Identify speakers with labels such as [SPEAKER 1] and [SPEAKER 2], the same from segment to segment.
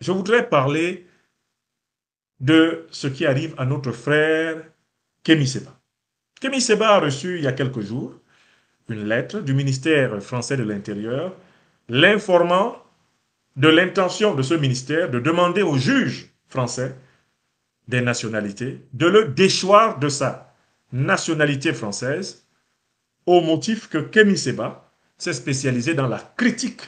[SPEAKER 1] Je voudrais parler de ce qui arrive à notre frère Kémy Seba. Kémy Seba a reçu il y a quelques jours une lettre du ministère français de l'Intérieur l'informant de l'intention de ce ministère de demander au juge français des nationalités de le déchoir de sa nationalité française au motif que Kémy Seba s'est spécialisé dans la critique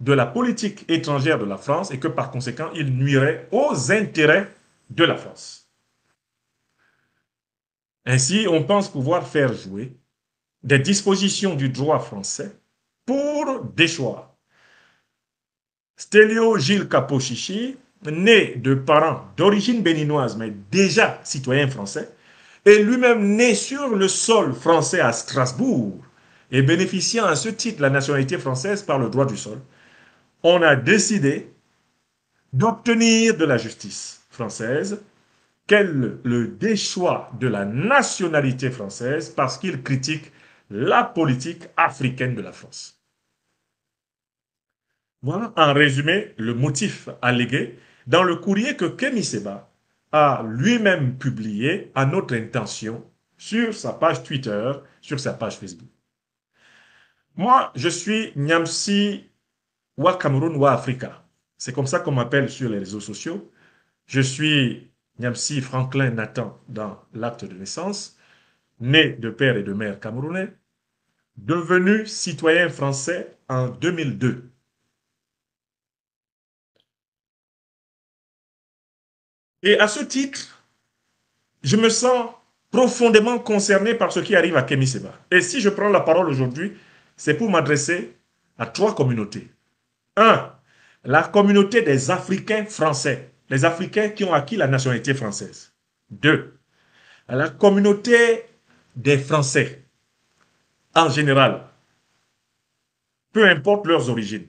[SPEAKER 1] de la politique étrangère de la France et que par conséquent, il nuirait aux intérêts de la France. Ainsi, on pense pouvoir faire jouer des dispositions du droit français pour déchoir Stelio Gilles Capochichi, né de parents d'origine béninoise mais déjà citoyen français, est lui-même né sur le sol français à Strasbourg et bénéficiant à ce titre la nationalité française par le droit du sol, on a décidé d'obtenir de la justice française qu'elle le déchoit de la nationalité française parce qu'il critique la politique africaine de la France. Voilà en résumé le motif allégué dans le courrier que Kemi Seba a lui-même publié à notre intention sur sa page Twitter, sur sa page Facebook. Moi, je suis Nyamsi Wa Cameroun Wa Africa. C'est comme ça qu'on m'appelle sur les réseaux sociaux. Je suis Nyamsi Franklin Nathan dans l'acte de naissance, né de père et de mère camerounais, devenu citoyen français en 2002. Et à ce titre, je me sens profondément concerné par ce qui arrive à Kémy Seba. Et si je prends la parole aujourd'hui, c'est pour m'adresser à trois communautés. Un, la communauté des Africains français, les Africains qui ont acquis la nationalité française. Deux, la communauté des Français, en général, peu importe leurs origines.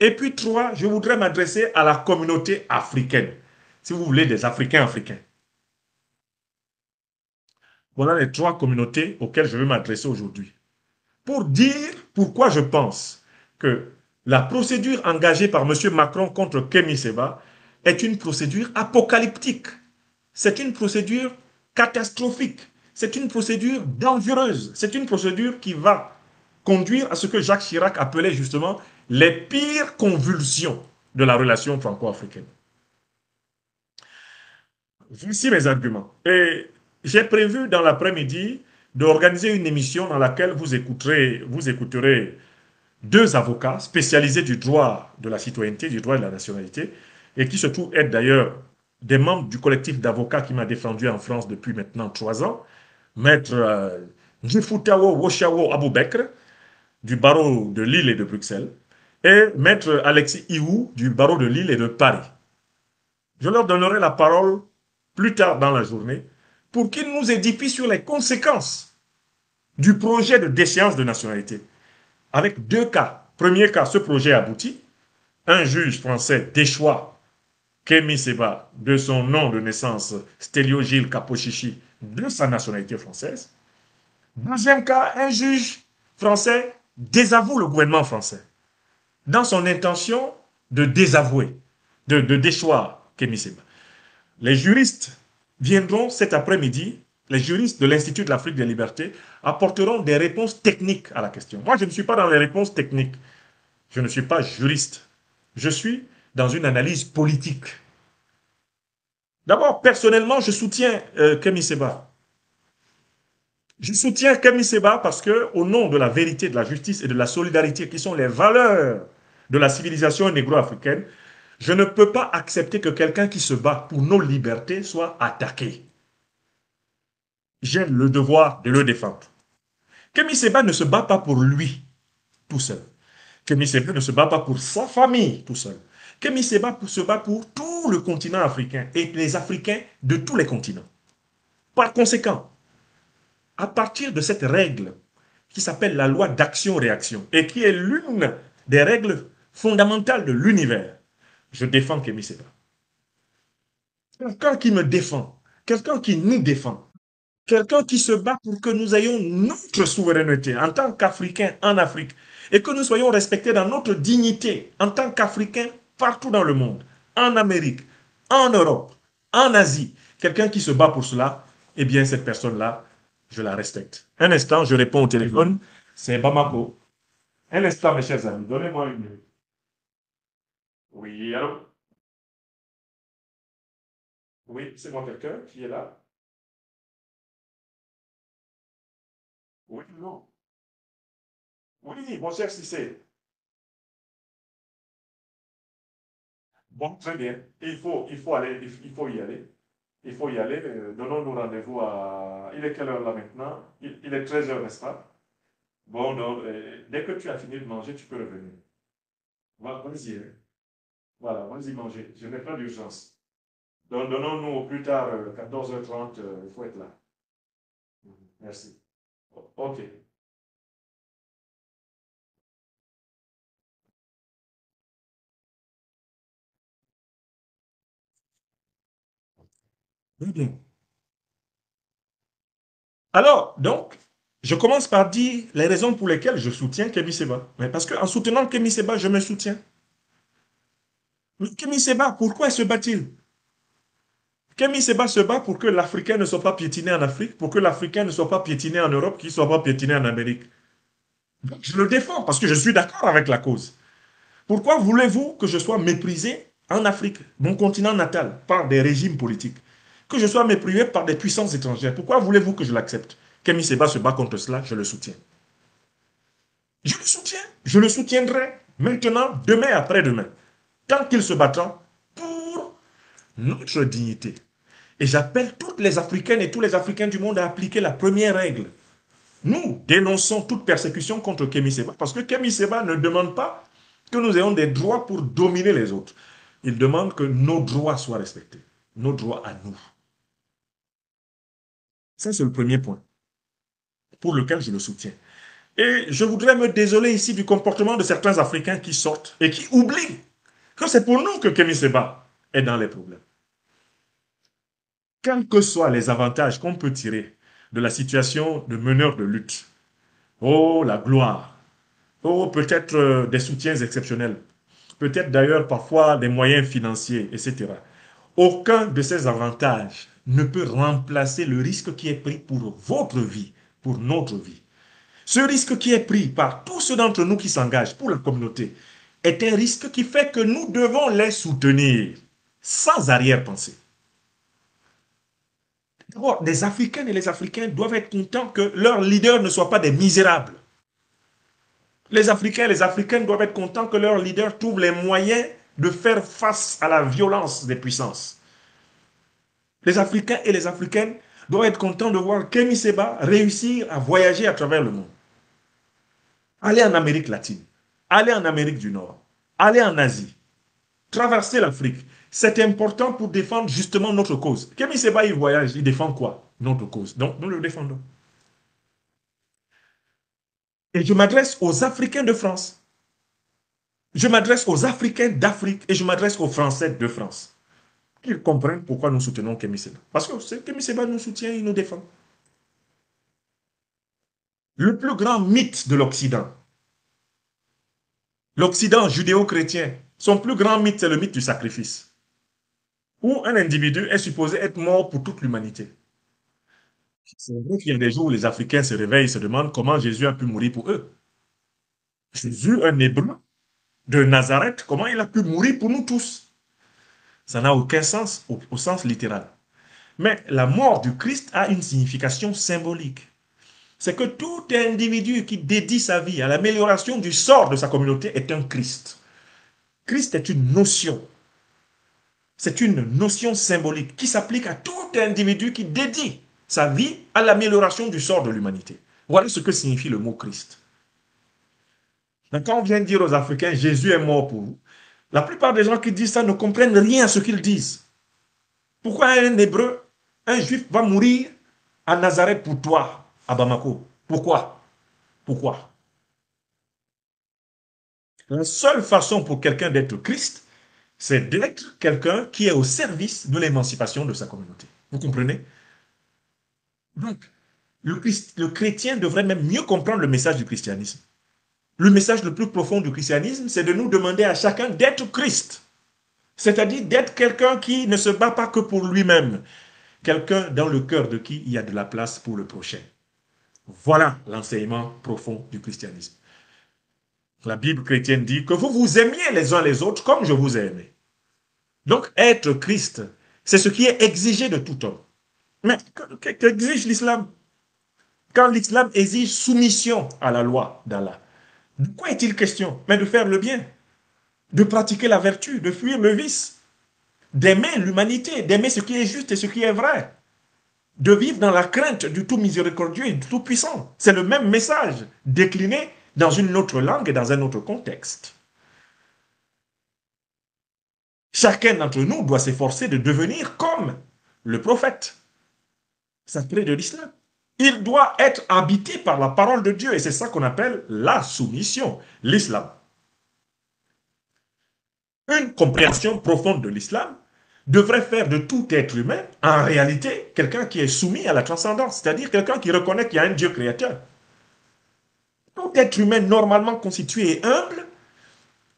[SPEAKER 1] Et puis trois, je voudrais m'adresser à la communauté africaine, si vous voulez, des Africains africains. Voilà les trois communautés auxquelles je veux m'adresser aujourd'hui. Pour dire pourquoi je pense que la procédure engagée par M. Macron contre Kemi Seba est une procédure apocalyptique. C'est une procédure catastrophique. C'est une procédure dangereuse. C'est une procédure qui va conduire à ce que Jacques Chirac appelait justement les pires convulsions de la relation franco-africaine. Voici mes arguments. Et j'ai prévu dans l'après-midi d'organiser une émission dans laquelle vous écouterez, vous écouterez deux avocats spécialisés du droit de la citoyenneté, du droit de la nationalité, et qui surtout aident d'ailleurs des membres du collectif d'avocats qui m'a défendu en France depuis maintenant trois ans, maître euh, Njifutawo Woshawo Aboubekr, du barreau de Lille et de Bruxelles, et maître Alexis Iou, du barreau de Lille et de Paris. Je leur donnerai la parole plus tard dans la journée pour qu'ils nous édifient sur les conséquences du projet de déchéance de nationalité. Avec deux cas. Premier cas, ce projet aboutit. Un juge français déchoit Kémy Seba de son nom de naissance, Stelio Gilles Capochichi, de sa nationalité française. Deuxième cas, un juge français désavoue le gouvernement français dans son intention de désavouer, de, de déchoir Kémy Seba. Les juristes viendront cet après-midi, les juristes de l'Institut de l'Afrique des libertés apporteront des réponses techniques à la question. Moi, je ne suis pas dans les réponses techniques. Je ne suis pas juriste. Je suis dans une analyse politique. D'abord, personnellement, je soutiens euh, Kemi Seba. Je soutiens Kemi Seba parce que, au nom de la vérité, de la justice et de la solidarité, qui sont les valeurs de la civilisation négro-africaine, je ne peux pas accepter que quelqu'un qui se bat pour nos libertés soit attaqué. J'ai le devoir de le défendre. Kemi Seba ne se bat pas pour lui tout seul. Kemi Seba ne se bat pas pour sa famille tout seul. Kemi Seba se bat pour tout le continent africain et les Africains de tous les continents. Par conséquent, à partir de cette règle qui s'appelle la loi d'action-réaction et qui est l'une des règles fondamentales de l'univers, je défends Kémy Seba. Quelqu'un qui me défend, quelqu'un qui nous défend, quelqu'un qui se bat pour que nous ayons notre souveraineté en tant qu'Africains en Afrique et que nous soyons respectés dans notre dignité en tant qu'Africains partout dans le monde, en Amérique, en Europe, en Asie, quelqu'un qui se bat pour cela, eh bien, cette personne-là, je la respecte. Un instant, je réponds au téléphone. C'est Bamako. Un instant, mes chers amis, donnez-moi une minute. Oui, allô? Oui, c'est moi quelqu'un qui est là. Oui, non. Oui, mon cher Cissé. Bon, très bien. Il faut, il faut aller, il faut y aller. Il faut y aller. Euh, donnons-nous rendez-vous à... Il est quelle heure là maintenant? Il, est 13 heures, n'est-ce pas? Bon, donc, euh, dès que tu as fini de manger, tu peux revenir. Vas-y. Hein. Voilà, vas-y manger. Je n'ai pas d'urgence. Donc, donnons-nous au plus tard, 14h30, euh, il faut être là. Merci. OK. Alors, donc, je commence par dire les raisons pour lesquelles je soutiens Kémy Seba. Mais parce qu'en soutenant Kémy Seba, je me soutiens. Kémy Seba, pourquoi se bat-il? Kémy Seba se bat pour que l'Africain ne soit pas piétiné en Afrique, pour que l'Africain ne soit pas piétiné en Europe, qu'il ne soit pas piétiné en Amérique? je le défends parce que je suis d'accord avec la cause. Pourquoi voulez-vous que je sois méprisé en Afrique, mon continent natal, par des régimes politiques? Que je sois méprisé par des puissances étrangères. Pourquoi voulez-vous que je l'accepte? Kémy Seba se bat contre cela, je le soutiens. Je le soutiens. Je le soutiendrai maintenant, demain, après-demain. Tant qu'il se battra pour notre dignité. Et j'appelle toutes les Africaines et tous les Africains du monde à appliquer la première règle. Nous dénonçons toute persécution contre Kémy Seba parce que Kémy Seba ne demande pas que nous ayons des droits pour dominer les autres. Il demande que nos droits soient respectés. Nos droits à nous. Ça, c'est le premier point pour lequel je le soutiens. Et je voudrais me désoler ici du comportement de certains Africains qui sortent et qui oublient que c'est pour nous que Kémy Seba est dans les problèmes. Quels que soient les avantages qu'on peut tirer de la situation de meneur de lutte, oh la gloire, oh peut-être euh, des soutiens exceptionnels, peut-être d'ailleurs parfois des moyens financiers, etc. Aucun de ces avantages ne peut remplacer le risque qui est pris pour votre vie, pour notre vie. Ce risque qui est pris par tous ceux d'entre nous qui s'engagent pour la communauté est un risque qui fait que nous devons les soutenir sans arrière-pensée. Les Africains et les Africains doivent être contents que leurs leaders ne soient pas des misérables. Les Africains et les Africaines doivent être contents que leurs leaders trouvent les moyens de faire face à la violence des puissances. Les Africains et les Africaines doivent être contents de voir Kémy Seba réussir à voyager à travers le monde. Aller en Amérique latine, aller en Amérique du Nord, aller en Asie, traverser l'Afrique. C'est important pour défendre justement notre cause. Kémy Seba, il voyage, il défend quoi? Notre cause. Donc, nous le défendons. Et je m'adresse aux Africains de France. Je m'adresse aux Africains d'Afrique et je m'adresse aux Français de France qu'ils comprennent pourquoi nous soutenons Kémy Seba. Parce que Kémy Seba nous soutient, il nous défend. Le plus grand mythe de l'Occident, l'Occident judéo-chrétien, son plus grand mythe, c'est le mythe du sacrifice. Où un individu est supposé être mort pour toute l'humanité. C'est vrai qu'il y a des jours où les Africains se réveillent et se demandent comment Jésus a pu mourir pour eux. Jésus, un hébreu de Nazareth, comment il a pu mourir pour nous tous? Ça n'a aucun sens au, sens littéral. Mais la mort du Christ a une signification symbolique. C'est que tout individu qui dédie sa vie à l'amélioration du sort de sa communauté est un Christ. Christ est une notion. C'est une notion symbolique qui s'applique à tout individu qui dédie sa vie à l'amélioration du sort de l'humanité. Voilà ce que signifie le mot Christ. Donc quand on vient dire aux Africains, Jésus est mort pour vous, la plupart des gens qui disent ça ne comprennent rien à ce qu'ils disent. Pourquoi un hébreu, un juif va mourir à Nazareth pour toi, à Bamako? Pourquoi? Pourquoi? La seule façon pour quelqu'un d'être Christ, c'est d'être quelqu'un qui est au service de l'émancipation de sa communauté. Vous comprenez? Donc, le, chrétien devrait même mieux comprendre le message du christianisme. Le message le plus profond du christianisme, c'est de nous demander à chacun d'être Christ. C'est-à-dire d'être quelqu'un qui ne se bat pas que pour lui-même, quelqu'un dans le cœur de qui il y a de la place pour le prochain. Voilà l'enseignement profond du christianisme. La Bible chrétienne dit que vous vous aimiez les uns les autres comme je vous ai aimé. Donc, être Christ, c'est ce qui est exigé de tout homme. Mais qu'exige l'islam? Quand l'islam exige soumission à la loi d'Allah, de quoi est-il question? Mais de faire le bien, de pratiquer la vertu, de fuir le vice, d'aimer l'humanité, d'aimer ce qui est juste et ce qui est vrai, de vivre dans la crainte du tout miséricordieux et du tout puissant. C'est le même message décliné dans une autre langue et dans un autre contexte. Chacun d'entre nous doit s'efforcer de devenir comme le prophète sacré de l'islam. Il doit être habité par la parole de Dieu et c'est ça qu'on appelle la soumission, l'islam. Une compréhension profonde de l'islam devrait faire de tout être humain, en réalité, quelqu'un qui est soumis à la transcendance, c'est-à-dire quelqu'un qui reconnaît qu'il y a un Dieu créateur. Tout être humain normalement constitué et humble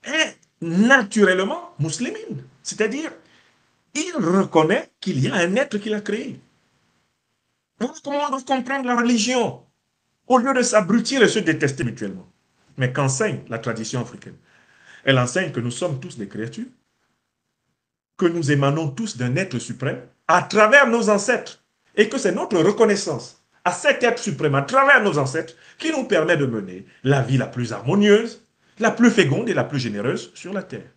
[SPEAKER 1] est naturellement musulmane. C'est-à-dire, il reconnaît qu'il y a un être qu'il a créé. comment on doit comprendre la religion Au lieu de s'abrutir et se détester mutuellement. Mais qu'enseigne la tradition africaine? Elle enseigne que nous sommes tous des créatures, que nous émanons tous d'un être suprême à travers nos ancêtres, et que c'est notre reconnaissance à cet être suprême à travers nos ancêtres qui nous permet de mener la vie la plus harmonieuse, la plus féconde et la plus généreuse sur la terre.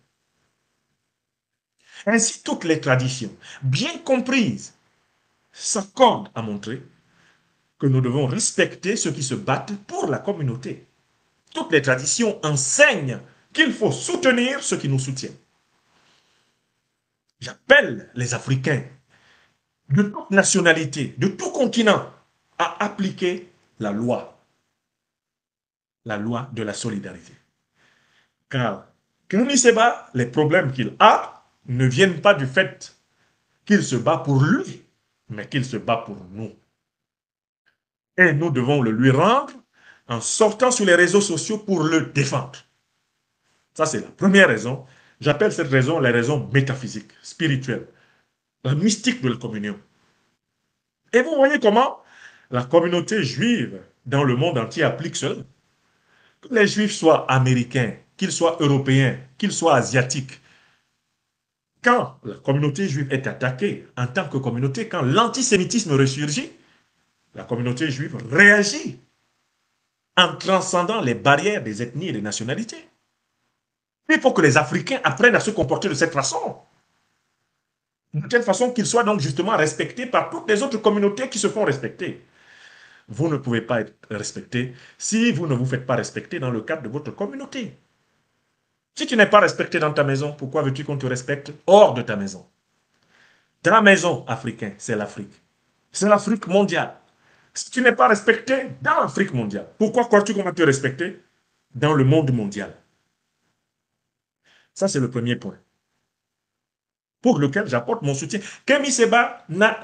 [SPEAKER 1] Ainsi, toutes les traditions, bien comprises, s'accordent à montrer que nous devons respecter ceux qui se battent pour la communauté. Toutes les traditions enseignent qu'il faut soutenir ceux qui nous soutiennent. J'appelle les Africains de toute nationalité, de tout continent, à appliquer la loi, la loi de la solidarité. Car il se les problèmes qu'il a ne viennent pas du fait qu'il se bat pour lui, mais qu'il se bat pour nous. Et nous devons le lui rendre en sortant sur les réseaux sociaux pour le défendre. Ça, c'est la première raison. J'appelle cette raison la raison métaphysique, spirituelle, la mystique de la communion. Et vous voyez comment la communauté juive dans le monde entier applique cela. Que les juifs soient américains, qu'ils soient européens, qu'ils soient asiatiques, quand la communauté juive est attaquée en tant que communauté, quand l'antisémitisme ressurgit, la communauté juive réagit en transcendant les barrières des ethnies et des nationalités. Il faut que les Africains apprennent à se comporter de cette façon. De telle façon qu'ils soient donc justement respectés par toutes les autres communautés qui se font respecter vous ne pouvez pas être respecté si vous ne vous faites pas respecter dans le cadre de votre communauté. Si tu n'es pas respecté dans ta maison, pourquoi veux-tu qu'on te respecte hors de ta maison? Ta maison africaine, c'est l'Afrique. C'est l'Afrique mondiale. Si tu n'es pas respecté dans l'Afrique mondiale, pourquoi crois-tu qu'on va te respecter dans le monde mondial? Ça, c'est le premier point. Pour lequel j'apporte mon soutien. Kemi Seba n'a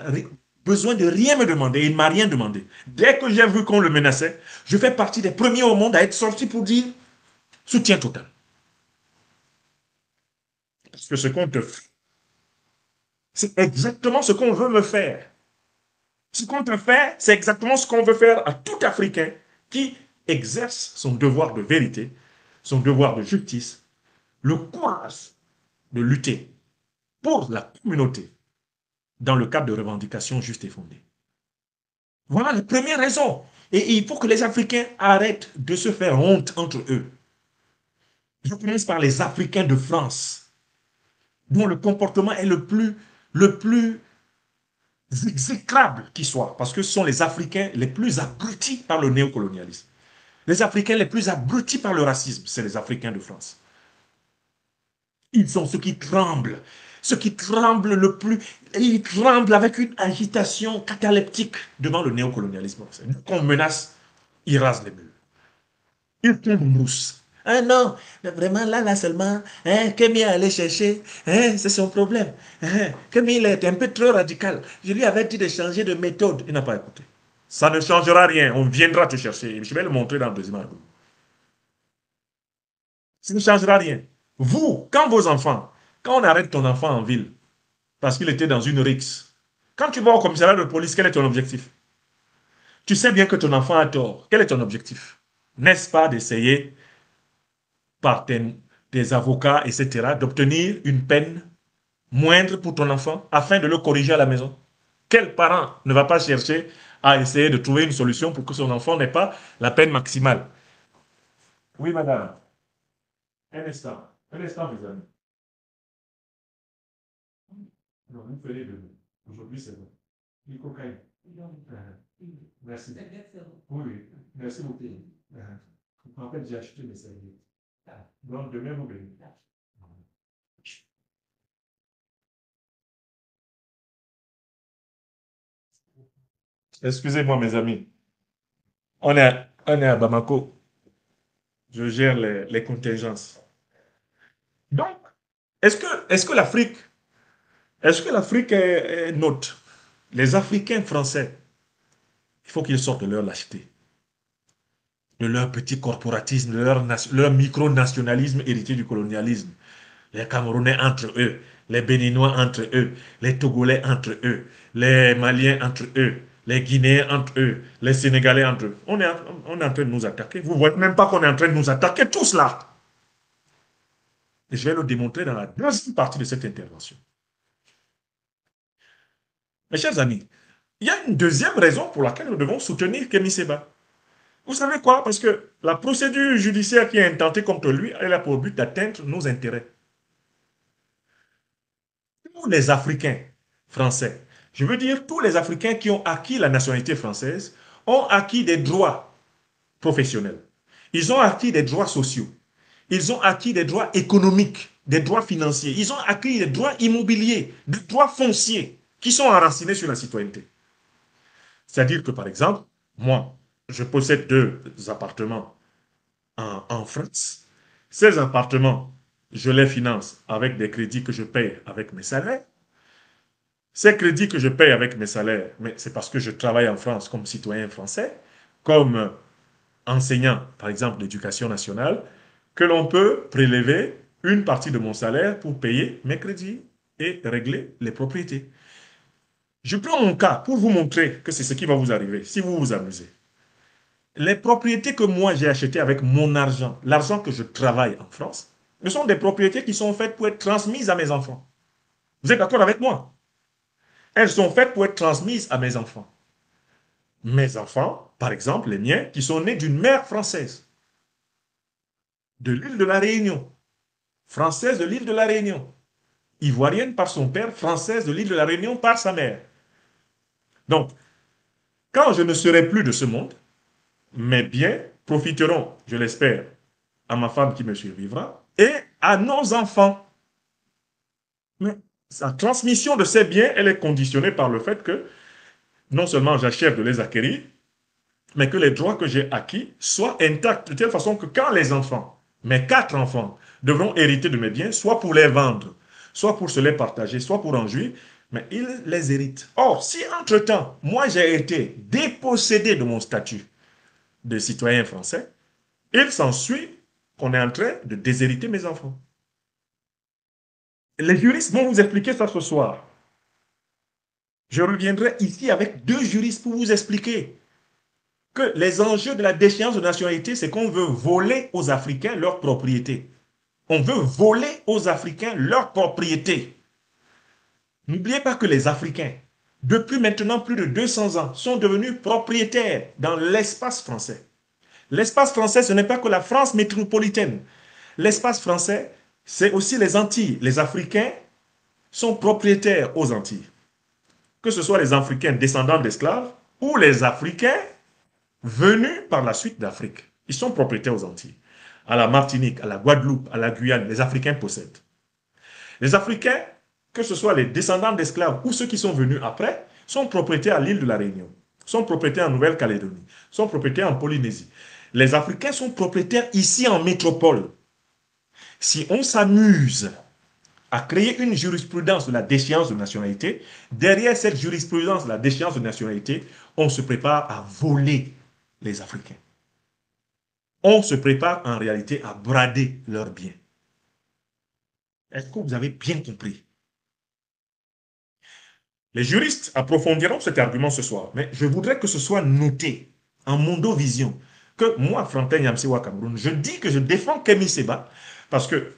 [SPEAKER 1] besoin de rien me demander. Il ne m'a rien demandé. Dès que j'ai vu qu'on le menaçait, je fais partie des premiers au monde à être sorti pour dire soutien total. Parce que ce qu'on te fait, c'est exactement ce qu'on veut me faire. Ce qu'on te fait, c'est exactement ce qu'on veut faire à tout Africain qui exerce son devoir de vérité, son devoir de justice, le courage de lutter pour la communauté, dans le cadre de revendications justes et fondées. Voilà la première raison. Et il faut que les Africains arrêtent de se faire honte entre eux. Je commence par les Africains de France, dont le comportement est le plus, le plus exécrable qui soit, parce que ce sont les Africains les plus abrutis par le néocolonialisme. Les Africains les plus abrutis par le racisme, c'est les Africains de France. Ils sont ceux qui tremblent ceux qui tremblent le plus, ils tremblent avec une agitation cataleptique devant le néocolonialisme. Qu'on menace, ils rasent les murs. Ils tombent en mousse. Ah non, vraiment là, là seulement, hein, Kemi est allé chercher, hein, c'est son problème. Hein, il est un peu trop radical. Je lui avais dit de changer de méthode. Il n'a pas écouté. Ça ne changera rien. On viendra te chercher. Je vais le montrer dans le deuxième album. Ça ne changera rien. Vous, quand vos enfants Quand on arrête ton enfant en ville, parce qu'il était dans une rixe, quand tu vas au commissariat de police, quel est ton objectif? Tu sais bien que ton enfant a tort. Quel est ton objectif? N'est-ce pas d'essayer, par tes, avocats, etc., d'obtenir une peine moindre pour ton enfant afin de le corriger à la maison? Quel parent ne va pas chercher à essayer de trouver une solution pour que son enfant n'ait pas la peine maximale? Oui, madame. Un instant. Un instant, mes amis. Non, vous ferez de Aujourd'hui, c'est bon. Du cocaïne. Merci. Oui, merci beaucoup. En fait, j'ai acheté mes serviettes. Donc, demain, vous venez. Excusez-moi, mes amis. On est, à, on est à Bamako. Je gère les, les contingences. Donc, est-ce que, est que l'Afrique, est-ce que l'Afrique est, est Les Africains français, il faut qu'ils sortent de leur lâcheté, de leur petit corporatisme, de leur, leur micro-nationalisme hérité du colonialisme. Les Camerounais entre eux, les Béninois entre eux, les Togolais entre eux, les Maliens entre eux, les Guinéens entre eux, les Sénégalais entre eux. On est, on est en train de nous attaquer. Vous ne voyez même pas qu'on est en train de nous attaquer tous là. Je vais le démontrer dans la deuxième partie de cette intervention. Mes chers amis, il y a une deuxième raison pour laquelle nous devons soutenir Kémy Seba. Vous savez quoi? Parce que la procédure judiciaire qui est intentée contre lui, elle a pour but d'atteindre nos intérêts. Tous les Africains français, je veux dire tous les Africains qui ont acquis la nationalité française, ont acquis des droits professionnels. Ils ont acquis des droits sociaux. Ils ont acquis des droits économiques, des droits financiers. Ils ont acquis des droits immobiliers, des droits fonciers qui sont enracinés sur la citoyenneté. C'est-à-dire que, par exemple, moi, je possède deux appartements en, France. Ces appartements, je les finance avec des crédits que je paye avec mes salaires. Ces crédits que je paye avec mes salaires, mais c'est parce que je travaille en France comme citoyen français, comme enseignant, par exemple, d'éducation nationale, que l'on peut prélever une partie de mon salaire pour payer mes crédits et régler les propriétés. Je prends mon cas pour vous montrer que c'est ce qui va vous arriver si vous vous amusez. Les propriétés que moi j'ai achetées avec mon argent, l'argent que je travaille en France, ce sont des propriétés qui sont faites pour être transmises à mes enfants. Vous êtes d'accord avec moi? Elles sont faites pour être transmises à mes enfants. Mes enfants, par exemple les miens, qui sont nés d'une mère française, de l'île de la Réunion, française de l'île de la Réunion, ivoirienne par son père, française de l'île de la Réunion par sa mère. Donc, quand je ne serai plus de ce monde, mes biens profiteront, je l'espère, à ma femme qui me survivra et à nos enfants. Mais la transmission de ces biens, elle est conditionnée par le fait que non seulement j'achève de les acquérir, mais que les droits que j'ai acquis soient intacts de telle façon que quand les enfants mes quatre enfants devront hériter de mes biens, soit pour les vendre, soit pour se les partager, soit pour en jouir, mais ils les héritent. Or, si entre-temps, moi j'ai été dépossédé de mon statut de citoyen français, il s'ensuit qu'on est en train de déshériter mes enfants. Les juristes vont vous expliquer ça ce soir. Je reviendrai ici avec deux juristes pour vous expliquer que les enjeux de la déchéance de nationalité, c'est qu'on veut voler aux Africains leur propriété. On veut voler aux Africains leur propriété. N'oubliez pas que les Africains, depuis maintenant plus de 200 ans, sont devenus propriétaires dans l'espace français. L'espace français, ce n'est pas que la France métropolitaine. L'espace français, c'est aussi les Antilles. Les Africains sont propriétaires aux Antilles. Que ce soit les Africains descendants d'esclaves ou les Africains venus par la suite d'Afrique. Ils sont propriétaires aux Antilles. À la Martinique, à la Guadeloupe, à la Guyane, les Africains possèdent. Les Africains, que ce soit les descendants d'esclaves ou ceux qui sont venus après, sont propriétaires à l'île de la Réunion, sont propriétaires en Nouvelle-Calédonie, sont propriétaires en Polynésie. Les Africains sont propriétaires ici en métropole. Si on s'amuse à créer une jurisprudence de la déchéance de nationalité, derrière cette jurisprudence de la déchéance de nationalité, on se prépare à voler les Africains. On se prépare en réalité à brader leurs biens. Est-ce que vous avez bien compris? Les juristes approfondiront cet argument ce soir, mais je voudrais que ce soit noté en mondovision que moi, Franklin Yamsewa Cameroun, je dis que je défends Kemi Seba parce que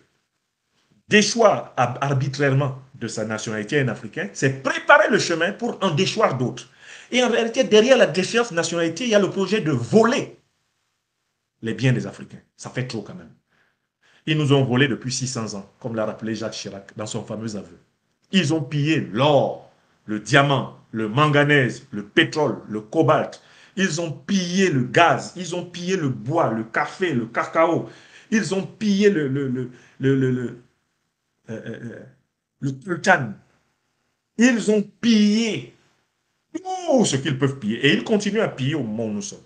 [SPEAKER 1] déchoir arbitrairement de sa nationalité un Africain, c'est préparer le chemin pour en déchoir d'autres. Et en réalité, derrière la déchéance nationalité, il y a le projet de voler les biens des Africains. Ça fait trop quand même. Ils nous ont volé depuis 600 ans, comme l'a rappelé Jacques Chirac dans son fameux aveu. Ils ont pillé l'or, le diamant, le manganèse, le pétrole, le cobalt. Ils ont pillé le gaz, ils ont pillé le bois, le café, le cacao. Ils ont pillé le, le, le, euh, euh, Ils ont pillé tout ce qu'ils peuvent piller. Et ils continuent à piller au moment où nous sommes.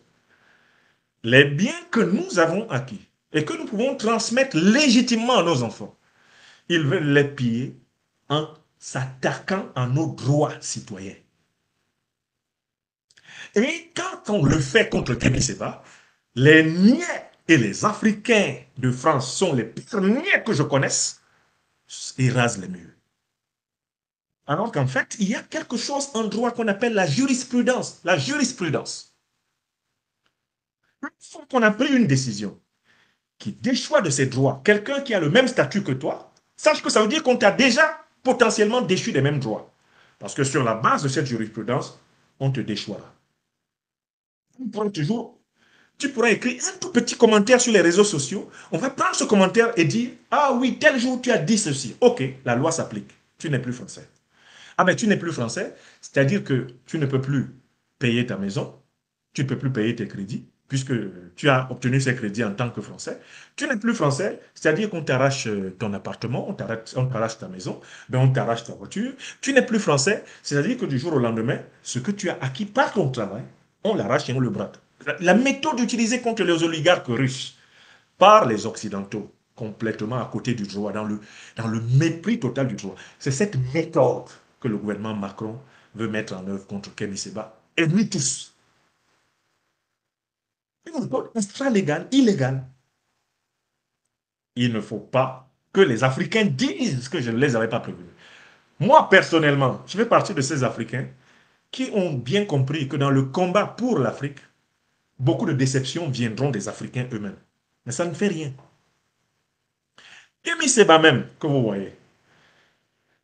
[SPEAKER 1] Les biens que nous avons acquis et que nous pouvons transmettre légitimement à nos enfants, ils veulent les piller en s'attaquant à nos droits citoyens. Et quand on le fait contre Kémy Seba, les niais et les Africains de France sont les pires niais que je connaisse, ils rasent les murs. Alors qu'en fait, il y a quelque chose en droit qu'on appelle la jurisprudence. La jurisprudence. Une fois qu'on a pris une décision qui déchoit de ses droits quelqu'un qui a le même statut que toi, sache que ça veut dire qu'on t'a déjà potentiellement déchu des mêmes droits. Parce que sur la base de cette jurisprudence, on te déchoira. toujours, tu pourras écrire un tout petit commentaire sur les réseaux sociaux. On va prendre ce commentaire et dire, ah oui, tel jour tu as dit ceci. Ok, la loi s'applique. Tu n'es plus français. Ah, mais tu n'es plus français, c'est-à-dire que tu ne peux plus payer ta maison, tu ne peux plus payer tes crédits, puisque tu as obtenu ces crédits en tant que français. Tu n'es plus français, c'est-à-dire qu'on t'arrache euh, ton appartement, on t'arrache ta maison, ben on t'arrache ta voiture. Tu n'es plus français, c'est-à-dire que du jour au lendemain, ce que tu as acquis par ton travail, on l'arrache et on le brade. La méthode utilisée contre les oligarques russes par les Occidentaux, complètement à côté du droit, dans le, dans le mépris total du droit, c'est cette méthode que le gouvernement Macron veut mettre en œuvre contre Kémy Seba. Et nous tous. Une méthode extra-légale, illégale. Il ne faut pas que les Africains disent que je ne les avais pas prévenus. Moi, personnellement, je fais partie de ces Africains qui ont bien compris que dans le combat pour l'Afrique, beaucoup de déceptions viendront des Africains eux-mêmes. Mais ça ne fait rien. Kémy Seba même, que vous voyez,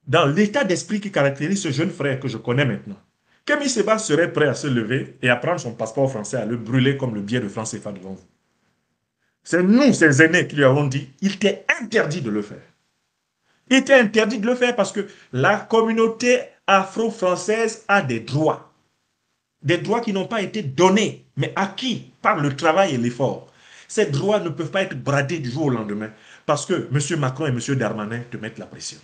[SPEAKER 1] dans l'état d'esprit qui caractérise ce jeune frère que je connais maintenant, Kémy Seba serait prêt à se lever et à prendre son passeport français, à le brûler comme le billet de France CFA devant vous. C'est nous, ces aînés, qui lui avons dit, il était interdit de le faire. Il était interdit de le faire parce que la communauté afro-française a des droits. Des droits qui n'ont pas été donnés, mais acquis par le travail et l'effort. Ces droits ne peuvent pas être bradés du jour au lendemain parce que M. Macron et M. Darmanin te mettent la pression.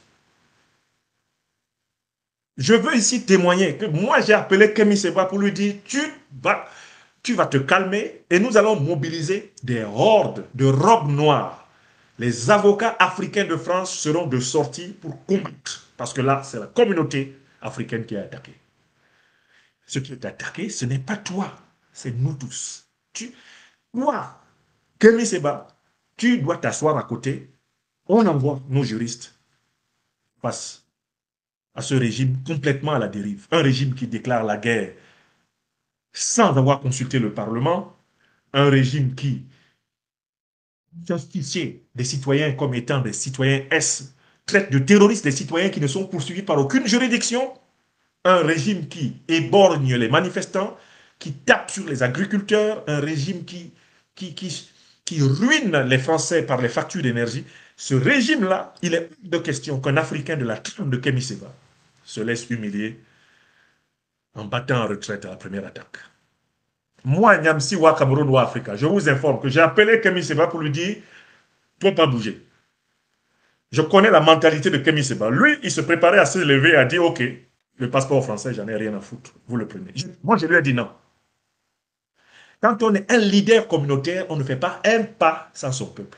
[SPEAKER 1] Je veux ici témoigner que moi j'ai appelé Kémy Seba pour lui dire tu vas, tu vas te calmer et nous allons mobiliser des hordes de robes noires. Les avocats africains de France seront de sortie pour combattre. Parce que là, c'est la communauté africaine qui est attaquée. Ce qui est attaqué, ce n'est pas toi, c'est nous tous. Tu, toi, Kémy Seba, tu dois t'asseoir à côté. On envoie nos juristes face à ce régime complètement à la dérive. Un régime qui déclare la guerre sans avoir consulté le Parlement. Un régime qui justifie des citoyens comme étant des citoyens S, traite de terroristes des citoyens qui ne sont poursuivis par aucune juridiction. Un régime qui éborgne les manifestants, qui tape sur les agriculteurs, un régime qui, ruine les Français par les factures d'énergie. Ce régime-là, il est de question qu'un Africain de la tribu de Kemiseba se laisse humilier en battant en retraite à la première attaque. Moi, Nyamsi wa Cameroun ou Africa, je vous informe que j'ai appelé Kemi Seba pour lui dire, ne pas bouger. Je connais la mentalité de Kemi Seba. Lui, il se préparait à se lever et à dire, ok, le passeport français, j'en ai rien à foutre, vous le prenez. Moi, je lui ai dit non. Quand on est un leader communautaire, on ne fait pas un pas sans son peuple.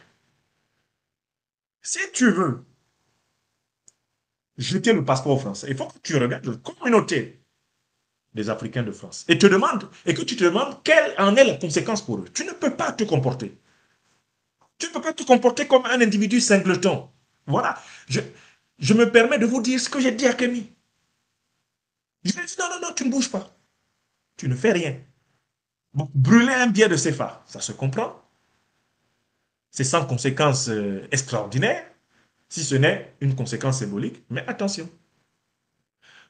[SPEAKER 1] Si tu veux jeter le passeport français. Il faut que tu regardes la communauté des Africains de France et te demandes, et que tu te demandes quelle en est la conséquence pour eux. Tu ne peux pas te comporter. Tu ne peux pas te comporter comme un individu singleton. Voilà. Je, je me permets de vous dire ce que j'ai dit à Kémy. Je lui ai dit, non, non, non, tu ne bouges pas. Tu ne fais rien. Brûler un billet de CFA, ça se comprend. C'est sans conséquence euh, extraordinaire, si ce n'est une conséquence symbolique. Mais attention,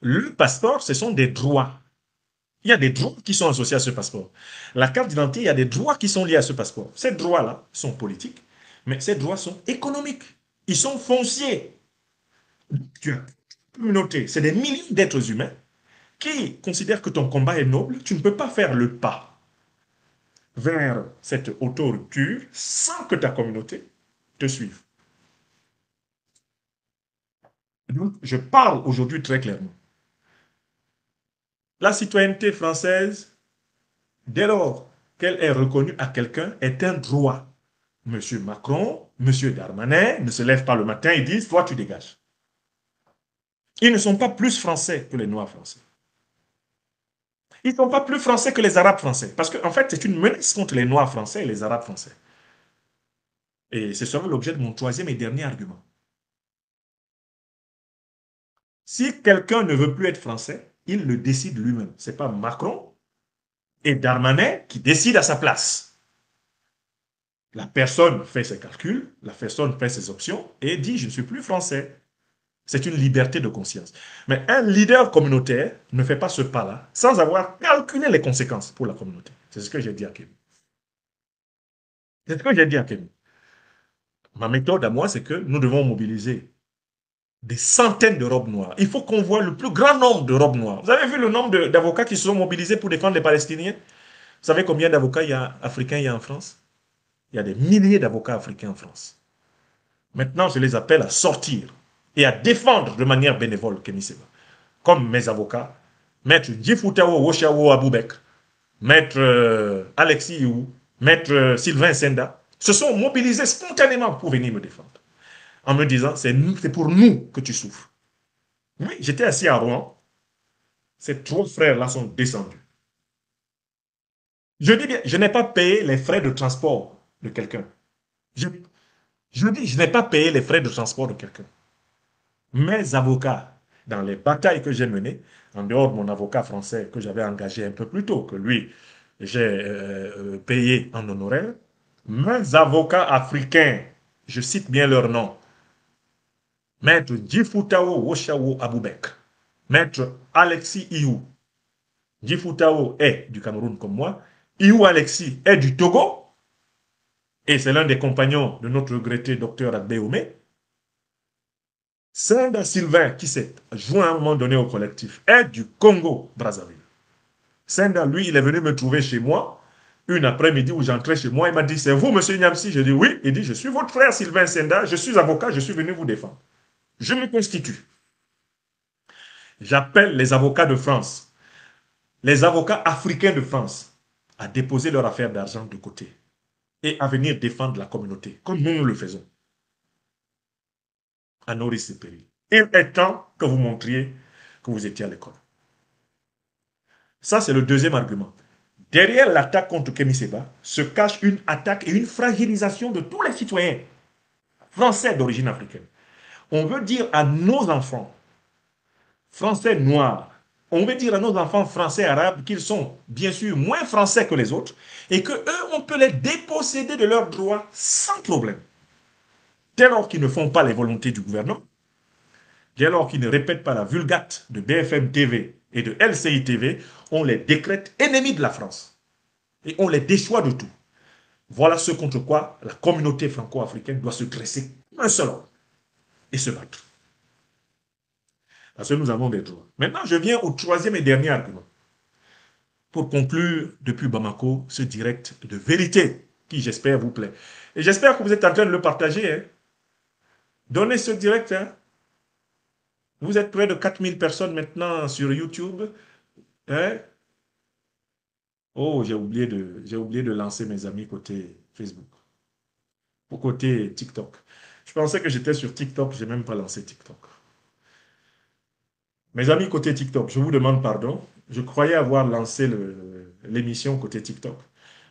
[SPEAKER 1] le passeport, ce sont des droits. Il y a des droits qui sont associés à ce passeport. La carte d'identité, il y a des droits qui sont liés à ce passeport. Ces droits-là sont politiques, mais ces droits sont économiques. Ils sont fonciers. Tu as communauté, c'est des millions d'êtres humains qui considèrent que ton combat est noble. Tu ne peux pas faire le pas vers cette auto-rupture sans que ta communauté te suive. Donc, je parle aujourd'hui très clairement. La citoyenneté française, dès lors qu'elle est reconnue à quelqu'un, est un droit. Monsieur Macron, Monsieur Darmanin ne se lèvent pas le matin et disent « toi tu dégages ». Ils ne sont pas plus français que les Noirs français. Ils ne sont pas plus français que les Arabes français. Parce qu'en fait, c'est une menace contre les Noirs français et les Arabes français. Et ce sera l'objet de mon troisième et dernier argument. Si quelqu'un ne veut plus être français, il le décide lui-même. Ce n'est pas Macron et Darmanin qui décident à sa place. La personne fait ses calculs, la personne fait ses options et dit « je ne suis plus français ». C'est une liberté de conscience. Mais un leader communautaire ne fait pas ce pas-là sans avoir calculé les conséquences pour la communauté. C'est ce que j'ai dit à Kémy. C'est ce que j'ai dit à Kémy. Ma méthode à moi, c'est que nous devons mobiliser des centaines de robes noires. Il faut qu'on voit le plus grand nombre de robes noires. Vous avez vu le nombre d'avocats qui se sont mobilisés pour défendre les Palestiniens? Vous savez combien d'avocats africains il y a en France? Il y a des milliers d'avocats africains en France. Maintenant, je les appelle à sortir et à défendre de manière bénévole Kémy Seba. Comme mes avocats, Maître Djifutao Woshawo Aboubek, Maître euh, Alexis Iou, Maître euh, Sylvain Senda, se sont mobilisés spontanément pour venir me défendre en me disant, c'est pour nous que tu souffres. Oui, j'étais assis à Rouen. Ces trois frères-là sont descendus. Je dis bien, je n'ai pas payé les frais de transport de quelqu'un. Je, dis, je n'ai pas payé les frais de transport de quelqu'un. Mes avocats, dans les batailles que j'ai menées, en dehors de mon avocat français que j'avais engagé un peu plus tôt, que lui, j'ai euh, euh, payé en honoraire, mes avocats africains, je cite bien leur nom, Maître Djifutao Woshawo Aboubek, Maître Alexis Iou. Djifutao est du Cameroun comme moi. Iou Alexis est du Togo. Et c'est l'un des compagnons de notre regretté docteur Adbeomé. Senda Sylvain, qui s'est joint à un moment donné au collectif, est du Congo, Brazzaville. Senda, lui, il est venu me trouver chez moi une après-midi où j'entrais chez moi. Il m'a dit, c'est vous, monsieur Nyamsi? Je dis, oui. Il dit, je suis votre frère Sylvain Senda, je suis avocat, je suis venu vous défendre. Je me constitue. J'appelle les avocats de France, les avocats africains de France, à déposer leur affaire d'argent de côté et à venir défendre la communauté, comme nous, le faisons. À nos risques et Il est temps que vous montriez que vous étiez à l'école. Ça, c'est le deuxième argument. Derrière l'attaque contre Kémy Seba se cache une attaque et une fragilisation de tous les citoyens français d'origine africaine on veut dire à nos enfants, français noirs, on veut dire à nos enfants français arabes qu'ils sont bien sûr moins français que les autres et que eux, on peut les déposséder de leurs droits sans problème. Dès lors qu'ils ne font pas les volontés du gouvernement, dès lors qu'ils ne répètent pas la vulgate de BFM TV et de LCI TV, on les décrète ennemis de la France. Et on les déçoit de tout. Voilà ce contre quoi la communauté franco-africaine doit se dresser un seul homme se battre. Parce que nous avons des droits. Maintenant, je viens au troisième et dernier argument. Pour conclure depuis Bamako ce direct de vérité qui, j'espère, vous plaît. Et j'espère que vous êtes en train de le partager. Hein. Donnez ce direct. Hein. Vous êtes près de 4000 personnes maintenant sur YouTube. Hein. Oh, j'ai oublié, de, oublié de lancer mes amis côté Facebook. Au côté TikTok. Je pensais que j'étais sur TikTok, je n'ai même pas lancé TikTok. Mes amis côté TikTok, je vous demande pardon. Je croyais avoir lancé l'émission côté TikTok.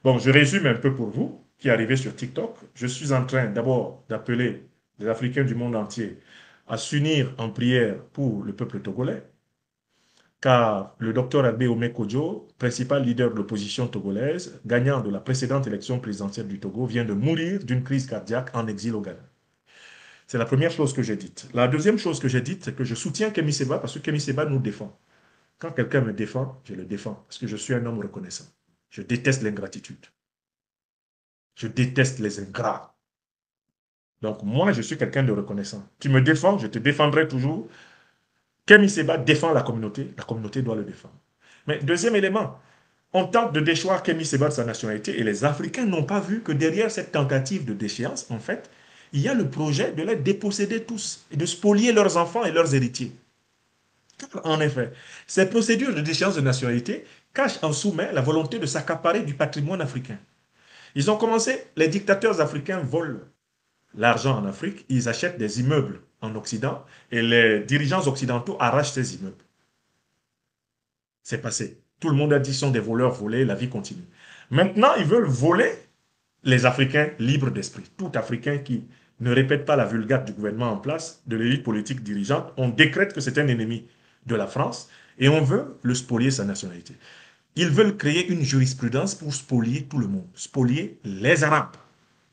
[SPEAKER 1] Bon, je résume un peu pour vous qui arrivez sur TikTok. Je suis en train d'abord d'appeler des Africains du monde entier à s'unir en prière pour le peuple togolais, car le docteur Albé Omekojo, principal leader de l'opposition togolaise, gagnant de la précédente élection présidentielle du Togo, vient de mourir d'une crise cardiaque en exil au Ghana. C'est la première chose que j'ai dite. La deuxième chose que j'ai dite, c'est que je soutiens Kemi Seba parce que Kemi Seba nous défend. Quand quelqu'un me défend, je le défends parce que je suis un homme reconnaissant. Je déteste l'ingratitude. Je déteste les ingrats. Donc moi, je suis quelqu'un de reconnaissant. Tu me défends, je te défendrai toujours. Kemi Seba défend la communauté, la communauté doit le défendre. Mais deuxième élément, on tente de déchoir Kemi Seba de sa nationalité et les Africains n'ont pas vu que derrière cette tentative de déchéance, en fait, il y a le projet de les déposséder tous et de spolier leurs enfants et leurs héritiers. En effet, ces procédures de déchéance de nationalité cachent en sous-main la volonté de s'accaparer du patrimoine africain. Ils ont commencé, les dictateurs africains volent l'argent en Afrique, ils achètent des immeubles en Occident et les dirigeants occidentaux arrachent ces immeubles. C'est passé. Tout le monde a dit qu'ils sont des voleurs volés, la vie continue. Maintenant, ils veulent voler les Africains libres d'esprit. Tout Africain qui ne répète pas la vulgate du gouvernement en place, de l'élite politique dirigeante, on décrète que c'est un ennemi de la France et on veut le spolier sa nationalité. Ils veulent créer une jurisprudence pour spolier tout le monde, spolier les Arabes